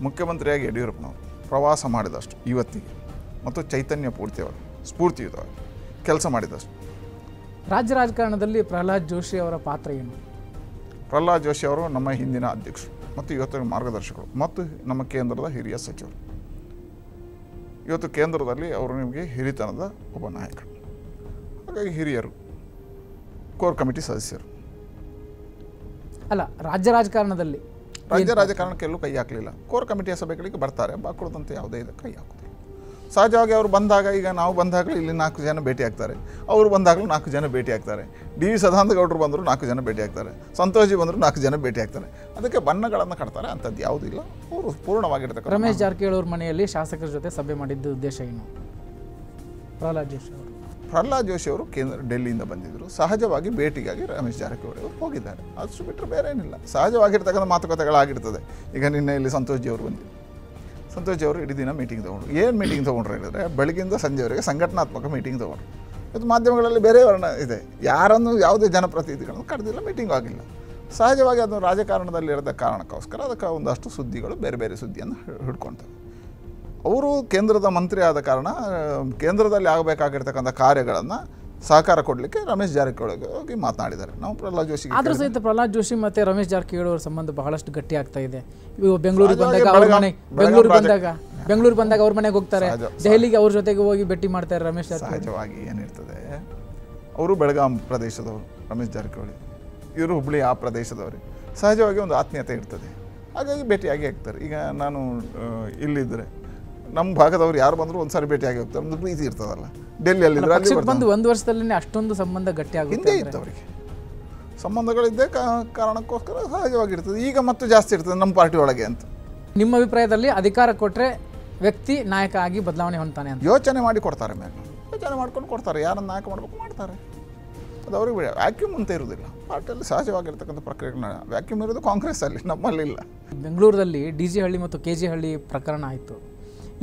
ಮುಖ್ಯಮಂತ್ರಿಯಾಗಿ ಯಡಿಯೂರಪ್ಪನವರು ಪ್ರವಾಸ ಮಾಡಿದಷ್ಟು ಇವತ್ತಿಗೆ ಮತ್ತು ಚೈತನ್ಯ ಪೂರ್ತಿಯವರು ಸ್ಫೂರ್ತಿಯುತವಾಗಿ ಕೆಲಸ ಮಾಡಿದಷ್ಟು. ರಾಜ್ಯ ರಾಜಕಾರಣದಲ್ಲಿ ಪ್ರಹ್ಲಾದ್ ಜೋಶಿ ಅವರ ಪಾತ್ರ ಏನು? ಪ್ರಹ್ಲಾದ್ ಜೋಶಿ ಅವರು ನಮ್ಮ ಹಿಂದಿನ ಅಧ್ಯಕ್ಷರು. ಮತ್ತು ಇವತ್ತಿನ ಮಾರ್ಗದರ್ಶಕರು ಮತ್ತು ನಮ್ಮ ಕೇಂದ್ರದ ಹಿರಿಯ ಸಚಿವರು. ಇವತ್ತು ಕೇಂದ್ರದಲ್ಲಿ ಅವರು ನಿಮಗೆ ಹಿರಿತನದ ಒಬ್ಬ ನಾಯಕರು. ಹಾಗಾಗಿ ಹಿರಿಯರು ಕೋರ್ ಕಮಿಟಿ ಸದಸ್ಯರು. ಅಲ್ಲ ರಾಜ್ಯ ರಾಜಕಾರಣದಲ್ಲಿ ರಾಜ್ಯ ರಾಜಕಾರಣಕ್ಕೆ ಎಲ್ಲೂ ಕೈ ಹಾಕಲಿಲ್ಲ. ಕೋರ್ ಕಮಿಟಿಯ ಸಭೆಗಳಿಗೆ ಬರ್ತಾರೆ ಬಾಕುಳದಂತೆ ಯಾವುದೇ ಇದಕ್ಕೆ ಕೈ ಹಾಕೋದಿಲ್ಲ ಸಹಜವಾಗಿ ಅವರು ಬಂದಾಗ ಈಗ ನಾವು ಬಂದಾಗಲೂ ಇಲ್ಲಿ ನಾಲ್ಕು ಜನ ಭೇಟಿ ಆಗ್ತಾರೆ. ಅವರು ಬಂದಾಗಲೂ ನಾಲ್ಕು ಜನ ಭೇಟಿ ಆಗ್ತಾರೆ. ಡಿ ವಿ ಸದಾನಂದಗೌಡರು ಬಂದರು ನಾಲ್ಕು ಜನ ಭೇಟಿ ಆಗ್ತಾರೆ. ಸಂತೋಷಿ ಬಂದರು ನಾಲ್ಕು ಜನ ಭೇಟಿ ಆಗ್ತಾರೆ. ಅದಕ್ಕೆ ಬಣ್ಣಗಳನ್ನು ಕಟ್ತಾರೆ ಅಂಥದ್ದು ಯಾವುದೂ ಇಲ್ಲ. ಅವರು ಪೂರ್ಣವಾಗಿರ್ತಕ್ಕಂಥ ರಮೇಶ್ ಜಾರಕಿಹೊಳಿ ಅವ್ರ ಮನೆಯಲ್ಲಿ ಶಾಸಕರ ಜೊತೆ ಸಭೆ ಮಾಡಿದ್ದ ಉದ್ದೇಶ ಏನು? ಪ್ರಹ್ಲಾದ್ ಜೋಶಿ ಅವರು. ಪ್ರಹ್ಲಾದ್ ಜೋಶಿ ಅವರು ಕೇಂದ್ರ ಡೆಲ್ಲಿಯಿಂದ ಬಂದಿದ್ದರು. ಸಹಜವಾಗಿ ಭೇಟಿಗಾಗಿ ರಮೇಶ್ ಜಾರಕಿಹೊಳಿ ಅವರು ಹೋಗಿದ್ದಾರೆ. ಅಷ್ಟು ಬಿಟ್ಟರೆ ಬೇರೆ ಏನಿಲ್ಲ ಸಹಜವಾಗಿರ್ತಕ್ಕಂಥ ಮಾತುಕತೆಗಳಾಗಿರ್ತದೆ. ಈಗ ನಿನ್ನೆ ಇಲ್ಲಿ ಸಂತೋಷ್ ಜಿ ಅವರು ಬಂದಿದ್ದರು. ಸಂತೋಷ್ ಅವರು ಇಡೀ ದಿನ ಮೀಟಿಂಗ್ ತೊಗೊಂಡ್ರು. ಏನು ಮೀಟಿಂಗ್ ತೊಗೊಂಡ್ರು ಹೇಳಿದ್ರೆ ಬೆಳಗಿಂದ ಸಂಜೆವರೆಗೆ ಸಂಘಟನಾತ್ಮಕ ಮೀಟಿಂಗ್ ತೊಗೊಂಡ್ರು. ಇದು ಮಾಧ್ಯಮಗಳಲ್ಲಿ ಬೇರೆ ವರ್ಣ ಇದೆ. ಯಾರನ್ನು ಯಾವುದೇ ಜನಪ್ರತಿನಿಧಿಗಳನ್ನು ಕರೆದಿಲ್ಲ ಮೀಟಿಂಗ್ ಆಗಿಲ್ಲ. ಸಹಜವಾಗಿ ಅದು ರಾಜಕಾರಣದಲ್ಲಿರದ ಕಾರಣಕ್ಕೋಸ್ಕರ ಅದಕ್ಕೆ ಒಂದಷ್ಟು ಸುದ್ದಿಗಳು, ಬೇರೆ ಬೇರೆ ಸುದ್ದಿಯನ್ನು ಹಿಡ್ಕೊಳ್ತವೆ ಅವರು ಕೇಂದ್ರದ ಮಂತ್ರಿ ಆದ ಕಾರಣ, ಕೇಂದ್ರದಲ್ಲಿ ಆಗಬೇಕಾಗಿರ್ತಕ್ಕಂಥ ಕಾರ್ಯಗಳನ್ನು ಸಹಕಾರ ಕೊಡಲಿಕ್ಕೆ ರಮೇಶ್ ಜಾರಕಿಹೊಳಿ ಹೋಗಿ ಮಾತನಾಡಿದ್ದಾರೆ. ನಾವು ಪ್ರಹ್ಲಾದ್ ಜೋಶಿ ಆದ್ರೂ ಸಹಿತ ಪ್ರಹ್ಲಾದ್ ಜೋಶಿ ಮತ್ತೆ ರಮೇಶ್ ಜಾರಕಿಹೊಳಿ ಅವರ ಸಂಬಂಧ ಬಹಳಷ್ಟು ಗಟ್ಟಿ ಆಗ್ತಾ ಇದೆ. ಇವು ಬೆಂಗಳೂರಿಗೆ ಬಂದಾಗ ಅವ್ರ ಮನೆ ಬೆಳಗಾಂ ಬೆಂಗಳೂರು ರಾಜ- ಬಂದಾಗ ಬೆಂಗಳೂರು ಬಂದಾಗ ಅವ್ರ ಮನೆಗೆ ಹೋಗ್ತಾರೆ. ದೆಹಲಿಗೆ ಅವ್ರ ಜೊತೆಗೆ ಹೋಗಿ ಭೇಟಿ ಮಾಡ್ತಾರೆ ರಮೇಶ್ ಸಹಜವಾಗಿ ಏನಿರ್ತದೆ ಅವರು ಬೆಳಗಾಂ ಪ್ರದೇಶದವರು ರಮೇಶ್ ಜಾರಕಿಹೊಳಿ. ಇವರು ಹುಬ್ಳಿ ಆ ಪ್ರದೇಶದವರು. ಸಹಜವಾಗಿ ಒಂದು ಆತ್ಮೀಯತೆ ಇರ್ತದೆ. ಹಾಗಾಗಿ ಭೇಟಿಯಾಗಿ ಆಗ್ತಾರೆ. ಈಗ ನಾನು ಇಲ್ಲಿದ್ದರೆ ನಮ್ಮ ಭಾಗದವ್ರು ಯಾರು ಬಂದರೂ ಒಂದ್ಸರಿ ಭೇಟಿ ಆಗಿ ಹೋಗ್ತಾರೆ ಒಂದು ಪ್ರೀತಿ ಇರ್ತದಲ್ಲ. ಡೆಲ್ಲಿಯಲ್ಲಿದ್ದರೆ ಅಲ್ಲಿ ಬಂದು ಒಂದು ವರ್ಷದಲ್ಲೇ ಅಷ್ಟೊಂದು ಸಂಬಂಧ ಗಟ್ಟಿ ಆಗುತ್ತೆ ಹಿಂದೆ ಇತ್ತು ಅವರಿಗೆ ಸಂಬಂಧಗಳಿದ್ದೇ ಕಾರಣಕ್ಕೋಸ್ಕರ ಸಹಜವಾಗಿರ್ತದೆ. ಈಗ ಮತ್ತು ಜಾಸ್ತಿ ಇರ್ತದೆ ನಮ್ಮ ಪಾರ್ಟಿ ಒಳಗೆ ಅಂತ. ನಿಮ್ಮ ಅಭಿಪ್ರಾಯದಲ್ಲಿ ಅಧಿಕಾರ ಕೊಟ್ಟರೆ ವ್ಯಕ್ತಿ ನಾಯಕ ಆಗಿ ಬದಲಾವಣೆ ಹೊಂದ್ತಾನೆ ಅಂತ? ಯೋಚನೆ ಮಾಡಿ ಕೊಡ್ತಾರೆ ಮೇಲೆ ಯೋಚನೆ ಮಾಡ್ಕೊಂಡು ಕೊಡ್ತಾರೆ. ಯಾರನ್ನು ನಾಯಕ ಮಾಡಬೇಕು ಮಾಡ್ತಾರೆ. ಅದು ಅವ್ರಿಗೆ ವ್ಯಾಕ್ಯೂಮ್ ಅಂತ ಇರೋದಿಲ್ಲ ಪಾರ್ಟಿಯಲ್ಲಿ ಸಹಜವಾಗಿರ್ತಕ್ಕಂಥ ಪ್ರಕ್ರಿಯೆಗಳನ್ನ ವ್ಯಾಕ್ಯೂಮ್ ಇರೋದು ಕಾಂಗ್ರೆಸ್ ಅಲ್ಲಿ ನಮ್ಮಲ್ಲಿ ಇಲ್ಲ. ಬೆಂಗಳೂರಲ್ಲಿ ಡಿ ಜಿ ಹಳ್ಳಿ ಮತ್ತು ಕೆ ಜಿ ಹಳ್ಳಿ ಪ್ರಕರಣ ಆಯಿತು.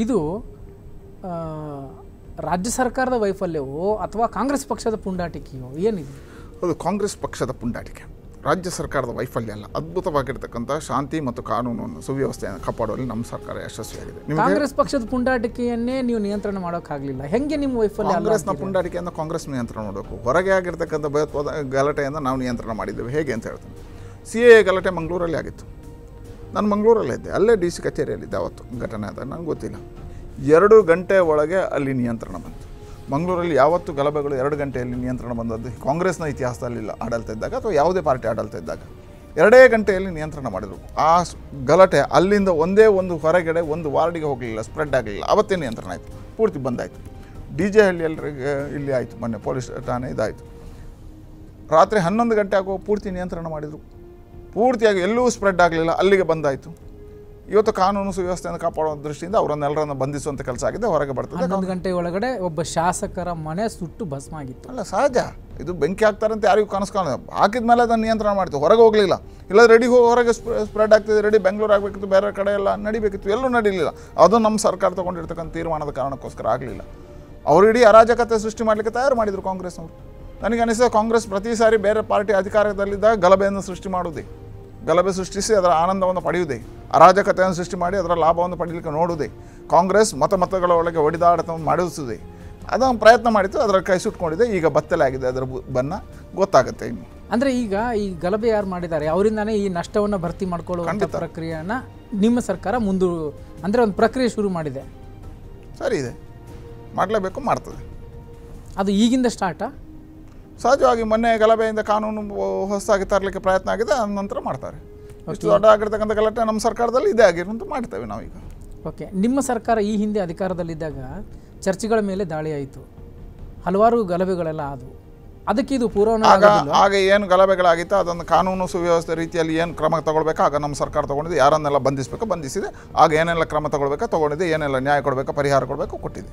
ಇದು ರಾಜ್ಯ ಸರ್ಕಾರದ ವೈಫಲ್ಯವೋ ಅಥವಾ ಕಾಂಗ್ರೆಸ್ ಪಕ್ಷದ ಪುಂಡಾಟಿಕೆಯೋ ಏನಿದೆ? ಅದು ಕಾಂಗ್ರೆಸ್ ಪಕ್ಷದ ಪುಂಡಾಟಿಕೆ. ರಾಜ್ಯ ಸರ್ಕಾರದ ವೈಫಲ್ಯ ಅಲ್ಲ. ಅದ್ಭುತವಾಗಿರ್ತಕ್ಕಂಥ ಶಾಂತಿ ಮತ್ತು ಕಾನೂನನ್ನು ಸುವ್ಯವಸ್ಥೆಯನ್ನು ಕಾಪಾಡುವಲ್ಲಿ ನಮ್ಮ ಸರ್ಕಾರ ಯಶಸ್ವಿಯಾಗಿದೆ. ಕಾಂಗ್ರೆಸ್ ಪಕ್ಷದ ಪುಂಡಾಟಿಕೆಯನ್ನೇ ನೀವು ನಿಯಂತ್ರಣ ಮಾಡೋಕ್ಕಾಗಲಿಲ್ಲ. ಹೆಂಗೆ ನಿಮ್ಮ ವೈಫಲ್ಯ ಕಾಂಗ್ರೆಸ್ನ ಪುಂಡಾಟಿಕೆಯನ್ನು ಕಾಂಗ್ರೆಸ್ ನಿಯಂತ್ರಣ ಮಾಡಬೇಕು. ಹೊರಗೆ ಆಗಿರ್ತಕ್ಕಂಥ ಭಯೋತ್ಪಾದ ಗಲಾಟೆಯನ್ನು ನಾವು ನಿಯಂತ್ರಣ ಮಾಡಿದ್ದೇವೆ. ಹೇಗೆ ಅಂತ ಹೇಳ್ತೀನಿ. ಸಿ ಎ ಗಲಾಟೆ ಮಂಗಳೂರಲ್ಲಿ ಆಗಿತ್ತು. ನಾನು ಮಂಗಳೂರಲ್ಲಿದ್ದೆ ಅಲ್ಲೇ ಡಿ ಸಿ ಕಚೇರಿಯಲ್ಲಿದ್ದೆ ಅವತ್ತು ಘಟನೆ ಆದ. ನನಗೆ ಗೊತ್ತಿಲ್ಲ. ಎರಡು ಗಂಟೆ ಒಳಗೆ ಅಲ್ಲಿ ನಿಯಂತ್ರಣ ಬಂತು. ಮಂಗಳೂರಲ್ಲಿ ಯಾವತ್ತು ಗಲಭೆಗಳು ಎರಡು ಗಂಟೆಯಲ್ಲಿ ನಿಯಂತ್ರಣ ಬಂದದ್ದು ಕಾಂಗ್ರೆಸ್ನ ಇತಿಹಾಸದಲ್ಲಿಲ್ಲ ಆಡಳಿತ ಇದ್ದಾಗ ಅಥವಾ ಯಾವುದೇ ಪಾರ್ಟಿ ಆಡಳಿತ ಇದ್ದಾಗ. ಎರಡೇ ಗಂಟೆಯಲ್ಲಿ ನಿಯಂತ್ರಣ ಮಾಡಿದರು. ಆ ಗಲಾಟೆ ಅಲ್ಲಿಂದ ಒಂದೇ ಒಂದು ಹೊರಗಡೆ ಒಂದು ವಾರ್ಡಿಗೆ ಹೋಗಲಿಲ್ಲ, ಸ್ಪ್ರೆಡ್ ಆಗಲಿಲ್ಲ. ಅವತ್ತೇ ನಿಯಂತ್ರಣ ಆಯಿತು. ಪೂರ್ತಿ ಬಂದಾಯಿತು ಡಿ ಜೆ ಹಳ್ಳಿಯಲ್ಲರಿಗೆ ಇಲ್ಲಿ ಆಯಿತು, ಮೊನ್ನೆ ಪೊಲೀಸ್ ಠಾಣೆ ಇದಾಯಿತು. ರಾತ್ರಿ ಹನ್ನೊಂದು ಗಂಟೆ ಆಗುವ ಪೂರ್ತಿ ನಿಯಂತ್ರಣ ಮಾಡಿದರು. ಪೂರ್ತಿಯಾಗಿ ಎಲ್ಲೂ ಸ್ಪ್ರೆಡ್ ಆಗಲಿಲ್ಲ ಅಲ್ಲಿಗೆ ಬಂದಾಯಿತು. ಇವತ್ತು ಕಾನೂನು ಸುವ್ಯವಸ್ಥೆಯನ್ನು ಕಾಪಾಡುವ ದೃಷ್ಟಿಯಿಂದ ಅವರನ್ನೆಲ್ಲರನ್ನು ಬಂಧಿಸುವಂಥ ಕೆಲಸ ಆಗಿದೆ ಹೊರಗೆ ಬರ್ತದೆ. ಒಂದು ಗಂಟೆ ಒಳಗಡೆ ಒಬ್ಬ ಶಾಸಕರ ಮನೆ ಸುಟ್ಟು ಭಸ್ಮ ಆಗಿತ್ತು. ಅಲ್ಲ ಸಹಜ. ಇದು ಬೆಂಕಿ ಹಾಕ್ತಾರಂತ ಅಂತ ಯಾರಿಗೂ ಕನಸು ಹಾಕಿದ ಮೇಲೆ ಅದನ್ನು ನಿಯಂತ್ರಣ ಮಾಡಿತು ಹೊರಗೆ ಹೋಗಲಿಲ್ಲ. ಇಲ್ಲ ರೆಡಿ ಹೋಗಿ ಹೊರಗೆ ಸ್ಪ್ರೆಡ್ ಆಗ್ತಿದೆ ರೆಡಿ ಬೆಂಗಳೂರು ಆಗಬೇಕಿತ್ತು ಬೇರೆ ಕಡೆ ಎಲ್ಲ ನಡಿಬೇಕಿತ್ತು ಎಲ್ಲೂ ನಡೀಲಿಲ್ಲ. ಅದು ನಮ್ಮ ಸರ್ಕಾರ ತೊಗೊಂಡಿರ್ತಕ್ಕಂಥ ತೀರ್ಮಾನದ ಕಾರಣಕ್ಕೋಸ್ಕರ ಆಗಲಿಲ್ಲ. ಅವರು ಇಡೀ ಅರಾಜಕತೆ ಸೃಷ್ಟಿ ಮಾಡಲಿಕ್ಕೆ ತಯಾರು ಮಾಡಿದರು ಕಾಂಗ್ರೆಸ್ನವರು. ನನಗೆ ಅನಿಸಿದ ಕಾಂಗ್ರೆಸ್ ಪ್ರತಿ ಸಾರಿ ಬೇರೆ ಪಾರ್ಟಿ ಅಧಿಕಾರದಲ್ಲಿದ್ದಾಗ ಗಲಭೆಯನ್ನು ಸೃಷ್ಟಿ ಮಾಡುವುದೇ. ಗಲಭೆ ಸೃಷ್ಟಿಸಿ ಅದರ ಆನಂದವನ್ನು ಪಡೆಯುವುದೇ. ಅರಾಜಕತೆಯನ್ನು ಸೃಷ್ಟಿ ಮಾಡಿ ಅದರ ಲಾಭವನ್ನು ಪಡೆಯಲಿಕ್ಕೆ ನೋಡುವುದೇ. ಕಾಂಗ್ರೆಸ್ ಮತ ಮತಗಳ ಒಳಗೆ ಒಡಿದಾಡತ ಮಾಡಿಸುವುದೇ. ಅದನ್ನು ಪ್ರಯತ್ನ ಮಾಡಿತ್ತು ಅದರ ಕೈ ಸುಟ್ಕೊಂಡಿದೆ. ಈಗ ಬತ್ತಲೆ ಆಗಿದೆ ಅದರ ಬನ್ನ ಬಣ್ಣ. ಗೊತ್ತಾಗುತ್ತೆ ಇನ್ನು. ಅಂದರೆ ಈಗ ಈ ಗಲಭೆ ಯಾರು ಮಾಡಿದ್ದಾರೆ? ಅವರಿಂದಾನೇ ಈ ನಷ್ಟವನ್ನು ಭರ್ತಿ ಮಾಡಿಕೊಳ್ಳುವಂಥ ಪ್ರಕ್ರಿಯೆಯನ್ನ ನಿಮ್ಮ ಸರ್ಕಾರ ಮುಂದು ಅಂದರೆ ಒಂದು ಪ್ರಕ್ರಿಯೆ ಶುರು ಮಾಡಿದೆ. ಸರಿ ಇದೆ. ಮಾಡಲೇಬೇಕು ಮಾಡ್ತದೆ. ಅದು ಈಗಿಂದ ಸ್ಟಾರ್ಟಾ ಸಹಜವಾಗಿ ಮೊನ್ನೆ ಗಲಭೆಯಿಂದ ಕಾನೂನು ಹೊಸದಾಗಿ ತರಲಿಕ್ಕೆ ಪ್ರಯತ್ನ ಆಗಿದೆ ಆ ನಂತರ ಮಾಡ್ತಾರೆ. ಇಷ್ಟು ದೊಡ್ಡ ಆಗಿರ್ತಕ್ಕಂಥ ಗಲಾಟೆ ನಮ್ಮ ಸರ್ಕಾರದಲ್ಲಿ ಇದೇ ಆಗಿರುವಂತ ಮಾಡ್ತೇವೆ ನಾವೀಗ ಓಕೆ ನಿಮ್ಮ ಸರ್ಕಾರ ಈ ಹಿಂದೆ ಅಧಿಕಾರದಲ್ಲಿದ್ದಾಗ ಚರ್ಚ್ಗಳ ಮೇಲೆ ದಾಳಿ ಆಯಿತು. ಹಲವಾರು ಗಲಭೆಗಳೆಲ್ಲ ಆದವು. ಅದಕ್ಕೆ ಇದು ಪೂರ್ವ ಆಗ ಆಗ ಏನು ಗಲಭೆಗಳಾಗಿತ್ತು ಅದೊಂದು ಕಾನೂನು ಸುವ್ಯವಸ್ಥೆ ರೀತಿಯಲ್ಲಿ ಏನು ಕ್ರಮ ತಗೊಳ್ಬೇಕು ಆಗ ನಮ್ಮ ಸರ್ಕಾರ ತಗೊಂಡಿದೆ. ಯಾರನ್ನೆಲ್ಲ ಬಂಧಿಸಬೇಕು ಬಂಧಿಸಿದೆ. ಆಗ ಏನೆಲ್ಲ ಕ್ರಮ ತಗೊಳ್ಬೇಕು ತಗೊಂಡಿದೆ. ಏನೆಲ್ಲ ನ್ಯಾಯ ಕೊಡಬೇಕು ಪರಿಹಾರ ಕೊಡಬೇಕು ಕೊಟ್ಟಿದೆ.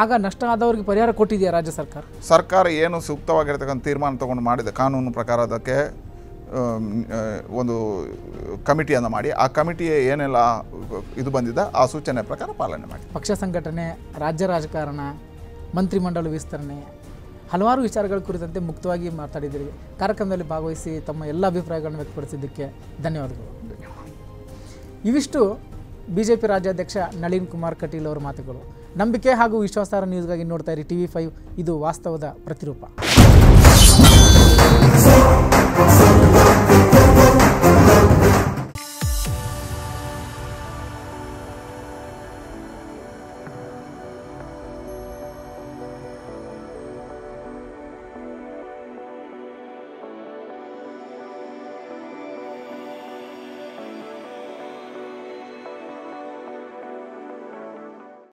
ಆಗ ನಷ್ಟ ಆದವರಿಗೆ ಪರಿಹಾರ ಕೊಟ್ಟಿದೆಯಾ ರಾಜ್ಯ ಸರ್ಕಾರ? ಸರ್ಕಾರ ಏನು ಸೂಕ್ತವಾಗಿರ್ತಕ್ಕಂಥ ತೀರ್ಮಾನ ತಗೊಂಡು ಮಾಡಿದೆ ಕಾನೂನು ಪ್ರಕಾರ ಅದಕ್ಕೆ ಒಂದು ಕಮಿಟಿಯನ್ನು ಮಾಡಿ. ಆ ಕಮಿಟಿಯ ಏನೆಲ್ಲ ಇದು ಬಂದಿದೆ ಆ ಸೂಚನೆ ಪ್ರಕಾರ ಪಾಲನೆ ಮಾಡಿ. ಪಕ್ಷ ಸಂಘಟನೆ ರಾಜ್ಯ ರಾಜಕಾರಣ ಮಂತ್ರಿಮಂಡಲ ವಿಸ್ತರಣೆ ಹಲವಾರು ವಿಚಾರಗಳ ಕುರಿತಂತೆ ಮುಕ್ತವಾಗಿ ಮಾತಾಡಿದ್ದೀರಿ. ಕಾರ್ಯಕ್ರಮದಲ್ಲಿ ಭಾಗವಹಿಸಿ ತಮ್ಮ ಎಲ್ಲ ಅಭಿಪ್ರಾಯಗಳನ್ನು ವ್ಯಕ್ತಪಡಿಸಿದ್ದಕ್ಕೆ ಧನ್ಯವಾದಗಳು. ಇವಿಷ್ಟು ಬಿ ಜೆ ಪಿ ರಾಜ್ಯಾಧ್ಯಕ್ಷ ನಳಿನ್ ಕುಮಾರ್ ಕಟೀಲ್ ಅವರ ಮಾತುಗಳು. ನಂಬಿಕೆ ಹಾಗೂ ವಿಶ್ವಾಸಾರ್ಹ ನ್ಯೂಸ್ಗಾಗಿ ನೋಡ್ತಾ ಇರಿ ಟಿ ವಿ ಫೈವ್ ಇದು ವಾಸ್ತವದ ಪ್ರತಿರೂಪ.